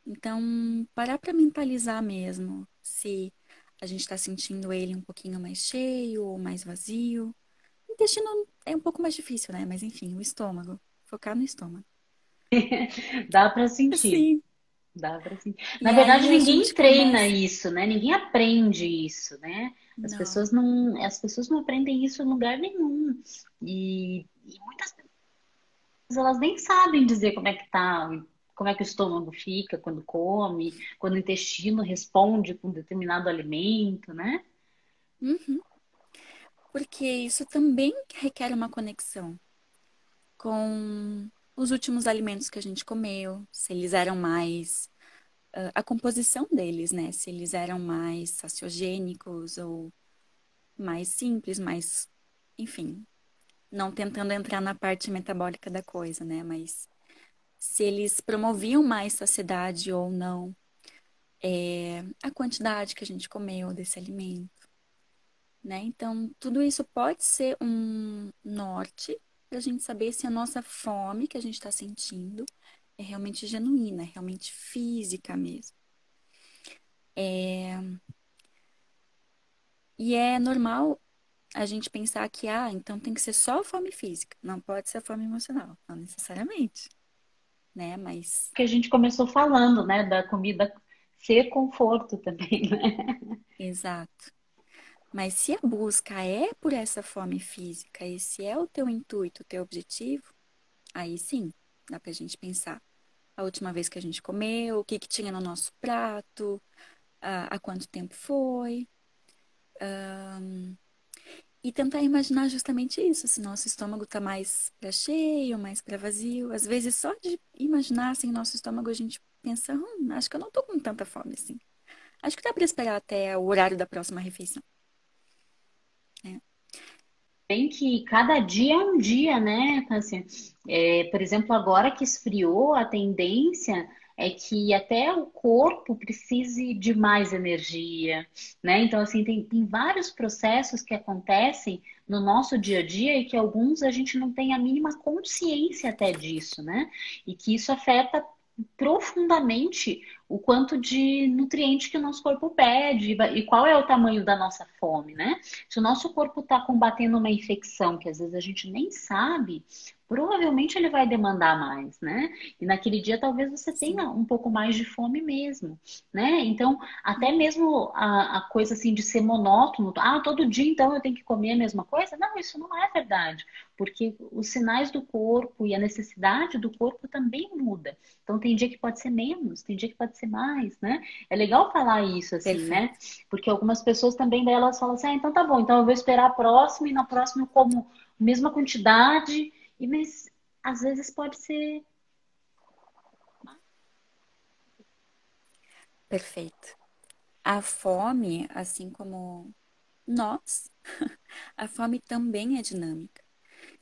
Então, parar para mentalizar mesmo se a gente está sentindo ele um pouquinho mais cheio ou mais vazio. O intestino é um pouco mais difícil, né? Mas enfim, o estômago. Focar no estômago. <laughs> Dá para sentir. Sim. Dá pra sentir. Na e verdade, ninguém treina começa... isso, né? Ninguém aprende isso, né? As não. pessoas não, as pessoas não aprendem isso em lugar nenhum. E, e muitas pessoas elas nem sabem dizer como é que tá, como é que o estômago fica quando come, quando o intestino responde com determinado alimento, né? Uhum. Porque isso também requer uma conexão com os últimos alimentos que a gente comeu, se eles eram mais. A composição deles, né? Se eles eram mais saciogênicos ou mais simples, mais. Enfim. Não tentando entrar na parte metabólica da coisa, né? Mas se eles promoviam mais saciedade ou não. É, a quantidade que a gente comeu desse alimento. Né? Então, tudo isso pode ser um norte para a gente saber se a nossa fome que a gente está sentindo é realmente genuína, é realmente física mesmo. É... E é normal a gente pensar que, ah, então tem que ser só fome física, não pode ser fome emocional, não necessariamente, né? Mas. Que a gente começou falando, né, da comida ser conforto também, né? Exato. Mas se a busca é por essa fome física e se é o teu intuito, o teu objetivo, aí sim, dá pra gente pensar. A última vez que a gente comeu, o que, que tinha no nosso prato, há, há quanto tempo foi. Um, e tentar imaginar justamente isso, se nosso estômago está mais para cheio, mais para vazio. Às vezes, só de imaginar assim, nosso estômago, a gente pensa, hum, acho que eu não estou com tanta fome assim. Acho que dá para esperar até o horário da próxima refeição. Bem que cada dia é um dia, né? Assim, é, por exemplo, agora que esfriou, a tendência é que até o corpo precise de mais energia, né? Então, assim, tem, tem vários processos que acontecem no nosso dia a dia e que alguns a gente não tem a mínima consciência até disso, né? E que isso afeta profundamente o quanto de nutriente que o nosso corpo pede e qual é o tamanho da nossa fome, né? Se o nosso corpo está combatendo uma infecção que às vezes a gente nem sabe, provavelmente ele vai demandar mais, né? E naquele dia talvez você tenha um pouco mais de fome mesmo, né? Então, até mesmo a, a, coisa assim de ser monótono, ah, todo dia então eu tenho que comer a mesma coisa? Não, isso não é verdade, porque os sinais do corpo e a necessidade do corpo também muda. Então, tem dia que pode ser menos, tem dia que pode ser mais, né? É legal falar isso assim, Perfeito. né? Porque algumas pessoas também daí elas falam assim, ah, então tá bom, então eu vou esperar a próxima e na próxima eu como a mesma quantidade e, mas às vezes pode ser. Perfeito. A fome, assim como nós, <laughs> a fome também é dinâmica.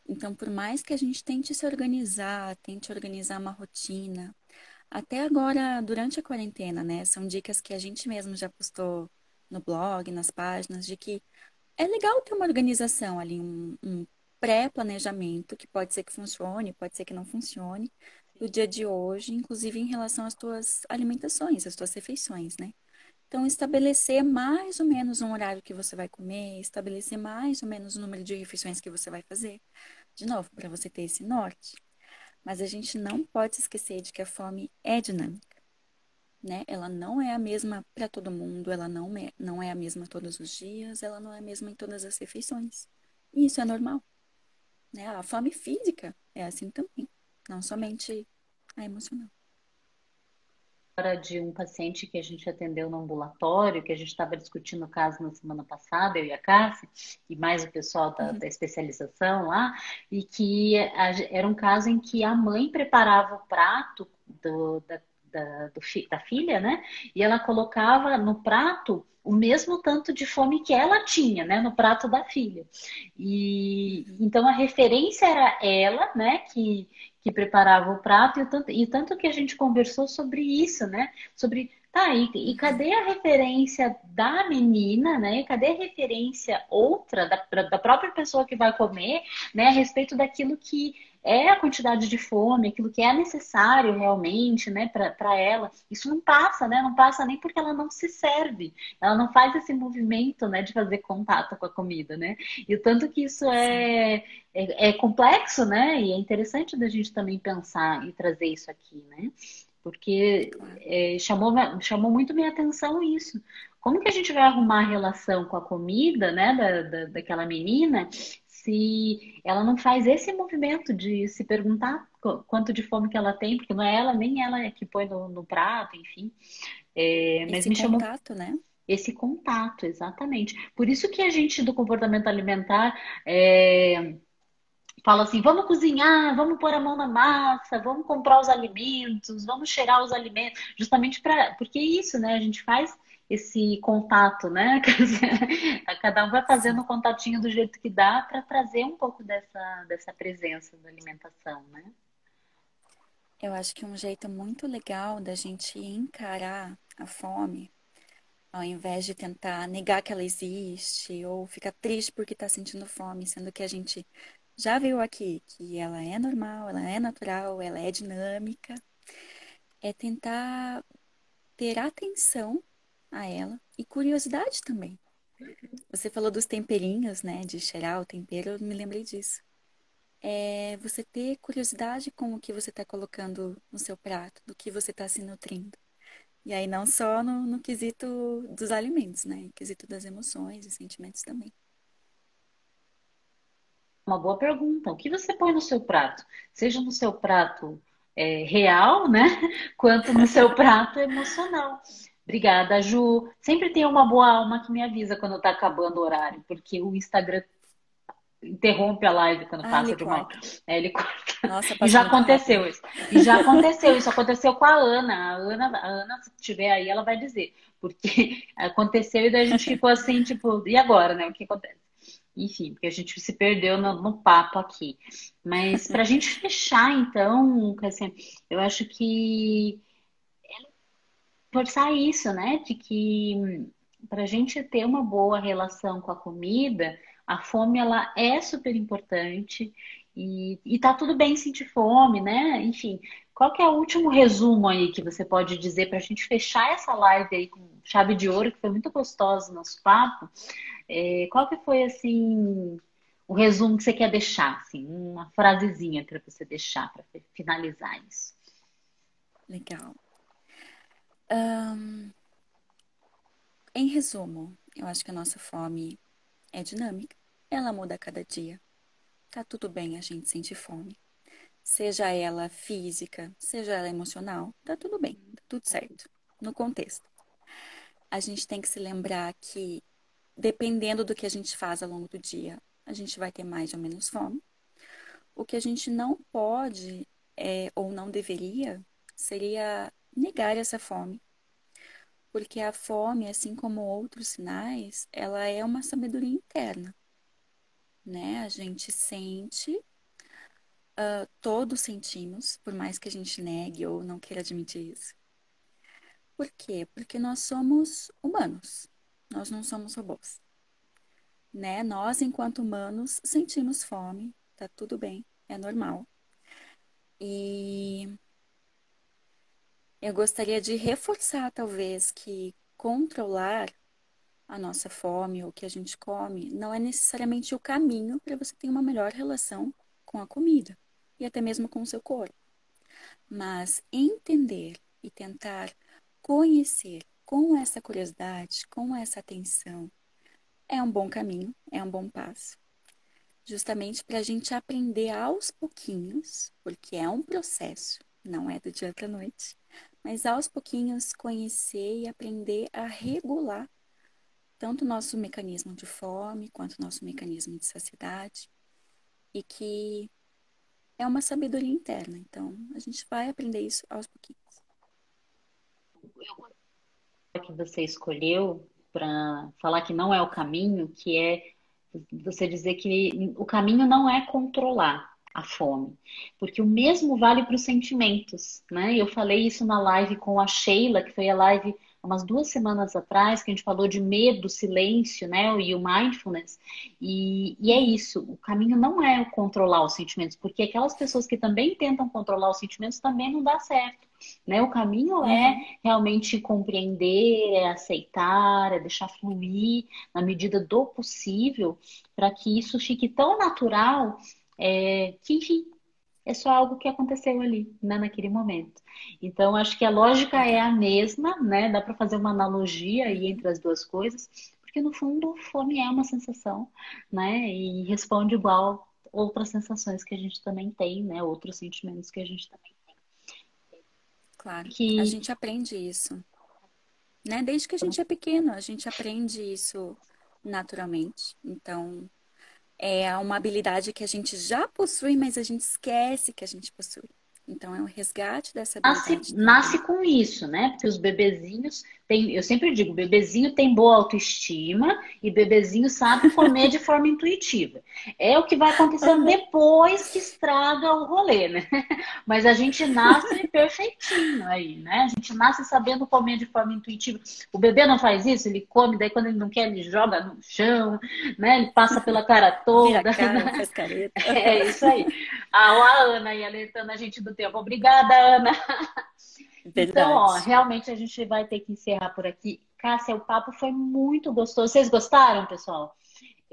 Então, por mais que a gente tente se organizar, tente organizar uma rotina, até agora, durante a quarentena, né? São dicas que a gente mesmo já postou no blog, nas páginas, de que é legal ter uma organização ali, um, um pré-planejamento, que pode ser que funcione, pode ser que não funcione, do dia de hoje, inclusive em relação às tuas alimentações, às tuas refeições, né? Então, estabelecer mais ou menos um horário que você vai comer, estabelecer mais ou menos o número de refeições que você vai fazer. De novo, para você ter esse norte. Mas a gente não pode esquecer de que a fome é dinâmica. Né? Ela não é a mesma para todo mundo, ela não é, não é a mesma todos os dias, ela não é a mesma em todas as refeições. E isso é normal. Né? A fome física é assim também, não somente a emocional. De um paciente que a gente atendeu no ambulatório, que a gente estava discutindo o caso na semana passada, eu e a Cássia, e mais o pessoal da, uhum. da especialização lá, e que era um caso em que a mãe preparava o prato do, da, da, do, da filha, né? E ela colocava no prato o mesmo tanto de fome que ela tinha, né, no prato da filha. E então a referência era ela, né, que, que preparava o prato e tanto, e tanto que a gente conversou sobre isso, né, sobre tá e, e cadê a referência da menina, né? Cadê a referência outra da, da própria pessoa que vai comer, né, a respeito daquilo que é a quantidade de fome, aquilo que é necessário realmente, né, para ela. Isso não passa, né? Não passa nem porque ela não se serve. Ela não faz esse movimento, né, de fazer contato com a comida, né? E o tanto que isso é, é, é complexo, né? E é interessante da gente também pensar e trazer isso aqui, né? Porque é, chamou, chamou muito minha atenção isso. Como que a gente vai arrumar a relação com a comida, né, da, da, daquela menina, se ela não faz esse movimento de se perguntar quanto de fome que ela tem, porque não é ela, nem ela é que põe no, no prato, enfim. É, mas esse me chamou... contato, né? Esse contato, exatamente. Por isso que a gente do comportamento alimentar é, fala assim: vamos cozinhar, vamos pôr a mão na massa, vamos comprar os alimentos, vamos cheirar os alimentos, justamente para. Porque é isso, né? A gente faz esse contato, né? <laughs> Cada um vai fazendo o contatinho do jeito que dá para trazer um pouco dessa, dessa presença da alimentação, né? Eu acho que um jeito muito legal da gente encarar a fome, ao invés de tentar negar que ela existe ou ficar triste porque está sentindo fome, sendo que a gente já viu aqui que ela é normal, ela é natural, ela é dinâmica, é tentar ter atenção a ela e curiosidade também. Você falou dos temperinhos, né? De cheirar o tempero, eu me lembrei disso. É você ter curiosidade com o que você está colocando no seu prato, do que você está se nutrindo. E aí não só no, no quesito dos alimentos, né? No quesito das emoções e sentimentos também. Uma boa pergunta. O que você põe no seu prato? Seja no seu prato é, real, né? <laughs> Quanto no seu prato emocional. Obrigada, Ju. Sempre tem uma boa alma que me avisa quando tá acabando o horário, porque o Instagram interrompe a live quando ah, passa de uma. É, ele corta. Nossa, e já aconteceu rápido. isso. E já aconteceu isso. Aconteceu com a Ana. A Ana, a Ana, se estiver aí, ela vai dizer. Porque <laughs> aconteceu e daí a gente ficou assim, tipo, e agora, né? O que acontece? Enfim, porque a gente se perdeu no, no papo aqui. Mas para a gente fechar, então, assim, eu acho que forçar isso, né? De que para a gente ter uma boa relação com a comida, a fome ela é super importante e, e tá tudo bem sentir fome, né? Enfim, qual que é o último resumo aí que você pode dizer para a gente fechar essa live aí com chave de ouro, que foi muito gostoso o nosso papo? É, qual que foi, assim, o resumo que você quer deixar, assim, uma frasezinha para você deixar, para finalizar isso? Legal. Em resumo, eu acho que a nossa fome é dinâmica, ela muda a cada dia. Tá tudo bem a gente sentir fome. Seja ela física, seja ela emocional, tá tudo bem, tá tudo certo, no contexto. A gente tem que se lembrar que, dependendo do que a gente faz ao longo do dia, a gente vai ter mais ou menos fome. O que a gente não pode é, ou não deveria seria negar essa fome. Porque a fome, assim como outros sinais, ela é uma sabedoria interna. Né? A gente sente, uh, todos sentimos, por mais que a gente negue ou não queira admitir isso. Por quê? Porque nós somos humanos, nós não somos robôs. Né? Nós, enquanto humanos, sentimos fome, tá tudo bem, é normal. E eu gostaria de reforçar, talvez, que controlar a nossa fome, ou o que a gente come, não é necessariamente o caminho para você ter uma melhor relação com a comida e até mesmo com o seu corpo. Mas entender e tentar conhecer com essa curiosidade, com essa atenção, é um bom caminho, é um bom passo. Justamente para a gente aprender aos pouquinhos, porque é um processo, não é do dia para a noite, mas aos pouquinhos conhecer e aprender a regular tanto o nosso mecanismo de fome quanto o nosso mecanismo de saciedade e que é uma sabedoria interna. Então, a gente vai aprender isso aos pouquinhos. Eu que você escolheu para falar que não é o caminho, que é você dizer que o caminho não é controlar, a fome. Porque o mesmo vale para os sentimentos, né? Eu falei isso na live com a Sheila, que foi a live umas duas semanas atrás, que a gente falou de medo, silêncio, né? E o mindfulness. E, e é isso. O caminho não é controlar os sentimentos, porque aquelas pessoas que também tentam controlar os sentimentos também não dá certo. Né? O caminho é uhum. é realmente compreender, é aceitar, é deixar fluir na medida do possível, para que isso fique tão natural é, que, enfim, é só algo que aconteceu ali, né, naquele momento. Então, acho que a lógica é a mesma, né? Dá para fazer uma analogia aí entre as duas coisas, porque no fundo, fome é uma sensação, né? E responde igual outras sensações que a gente também tem, né? Outros sentimentos que a gente também tem. Claro. Que... A gente aprende isso. Né? Desde que a gente é pequeno, a gente aprende isso naturalmente. Então, é uma habilidade que a gente já possui, mas a gente esquece que a gente possui. Então é um resgate dessa. Nasce, nasce com isso, né? Porque os bebezinhos tem, eu sempre digo, bebezinho tem boa autoestima e bebezinho sabe comer de forma intuitiva. É o que vai acontecendo depois que estraga o rolê, né? Mas a gente nasce <laughs> perfeitinho aí, né? A gente nasce sabendo comer de forma intuitiva. O bebê não faz isso, ele come, daí quando ele não quer, ele joga no chão, né? Ele passa pela cara toda. Vira cara, faz careta. É isso aí. Ah, a Ana aí alertando a gente do tempo. Obrigada, Ana. Verdade. <laughs> Então, ó, realmente a gente vai ter que encerrar por aqui. Cássia, o papo foi muito gostoso. Vocês gostaram, pessoal?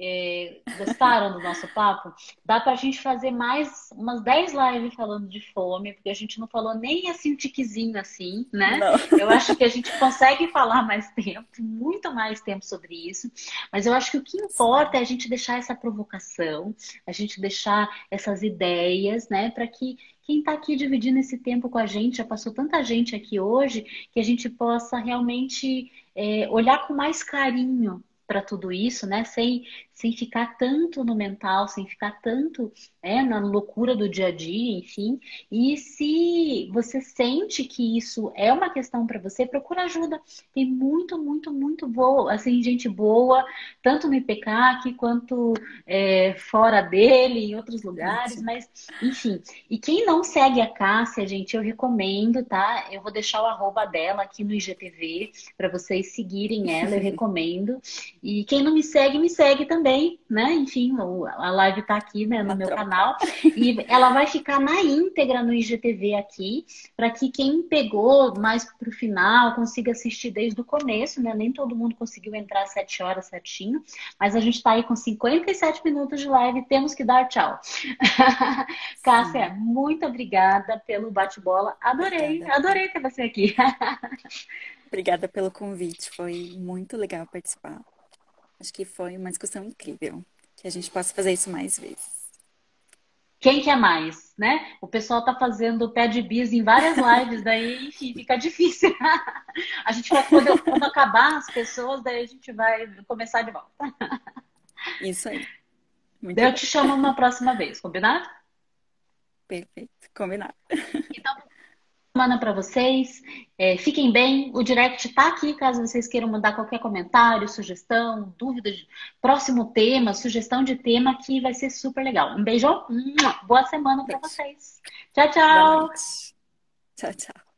É, gostaram do nosso papo? Dá pra gente fazer mais umas 10 lives falando de fome, porque a gente não falou nem assim um tiquezinho assim, né? Não. Eu acho que a gente consegue falar mais tempo, muito mais tempo sobre isso. Mas eu acho que o que importa é a gente deixar essa provocação, a gente deixar essas ideias, né, para que quem está aqui dividindo esse tempo com a gente, já passou tanta gente aqui hoje, que a gente possa realmente é, olhar com mais carinho para tudo isso, né? Sem, sem ficar tanto no mental, sem ficar tanto é, na loucura do dia a dia, enfim. E se você sente que isso é uma questão para você, procura ajuda. Tem muito, muito, muito boa, assim, gente boa, tanto no aqui quanto é, fora dele, em outros lugares, mas enfim. E quem não segue a Cássia, gente, eu recomendo, tá? Eu vou deixar o arroba dela aqui no IGTV para vocês seguirem ela, eu <laughs> recomendo. E quem não me segue, me segue também também, né? Enfim, a live está aqui né, no meu canal. E ela vai ficar na íntegra no IGTV aqui, para que quem pegou mais para o final consiga assistir desde o começo, né? Nem todo mundo conseguiu entrar às 7 horas certinho, mas a gente está aí com 57 minutos de live, temos que dar tchau. <laughs> Cássia, muito obrigada pelo bate-bola. Adorei, obrigada. adorei ter você aqui. <laughs> Obrigada pelo convite, foi muito legal participar. Acho que foi uma discussão incrível. Que a gente possa fazer isso mais vezes. Quem quer mais, né? O pessoal tá fazendo pé de bis em várias lives, daí, enfim, fica difícil. <laughs> a gente vai, quando, quando acabar as pessoas, daí a gente vai começar de volta. Isso aí. Muito eu bom. te chamo uma próxima vez, combinado? Perfeito, combinado. Então, semana para vocês. É, fiquem bem. O direct está aqui caso vocês queiram mandar qualquer comentário, sugestão, dúvida de próximo tema, sugestão de tema que vai ser super legal. Um beijão. Boa semana para vocês. Tchau, tchau. Tchau, tchau.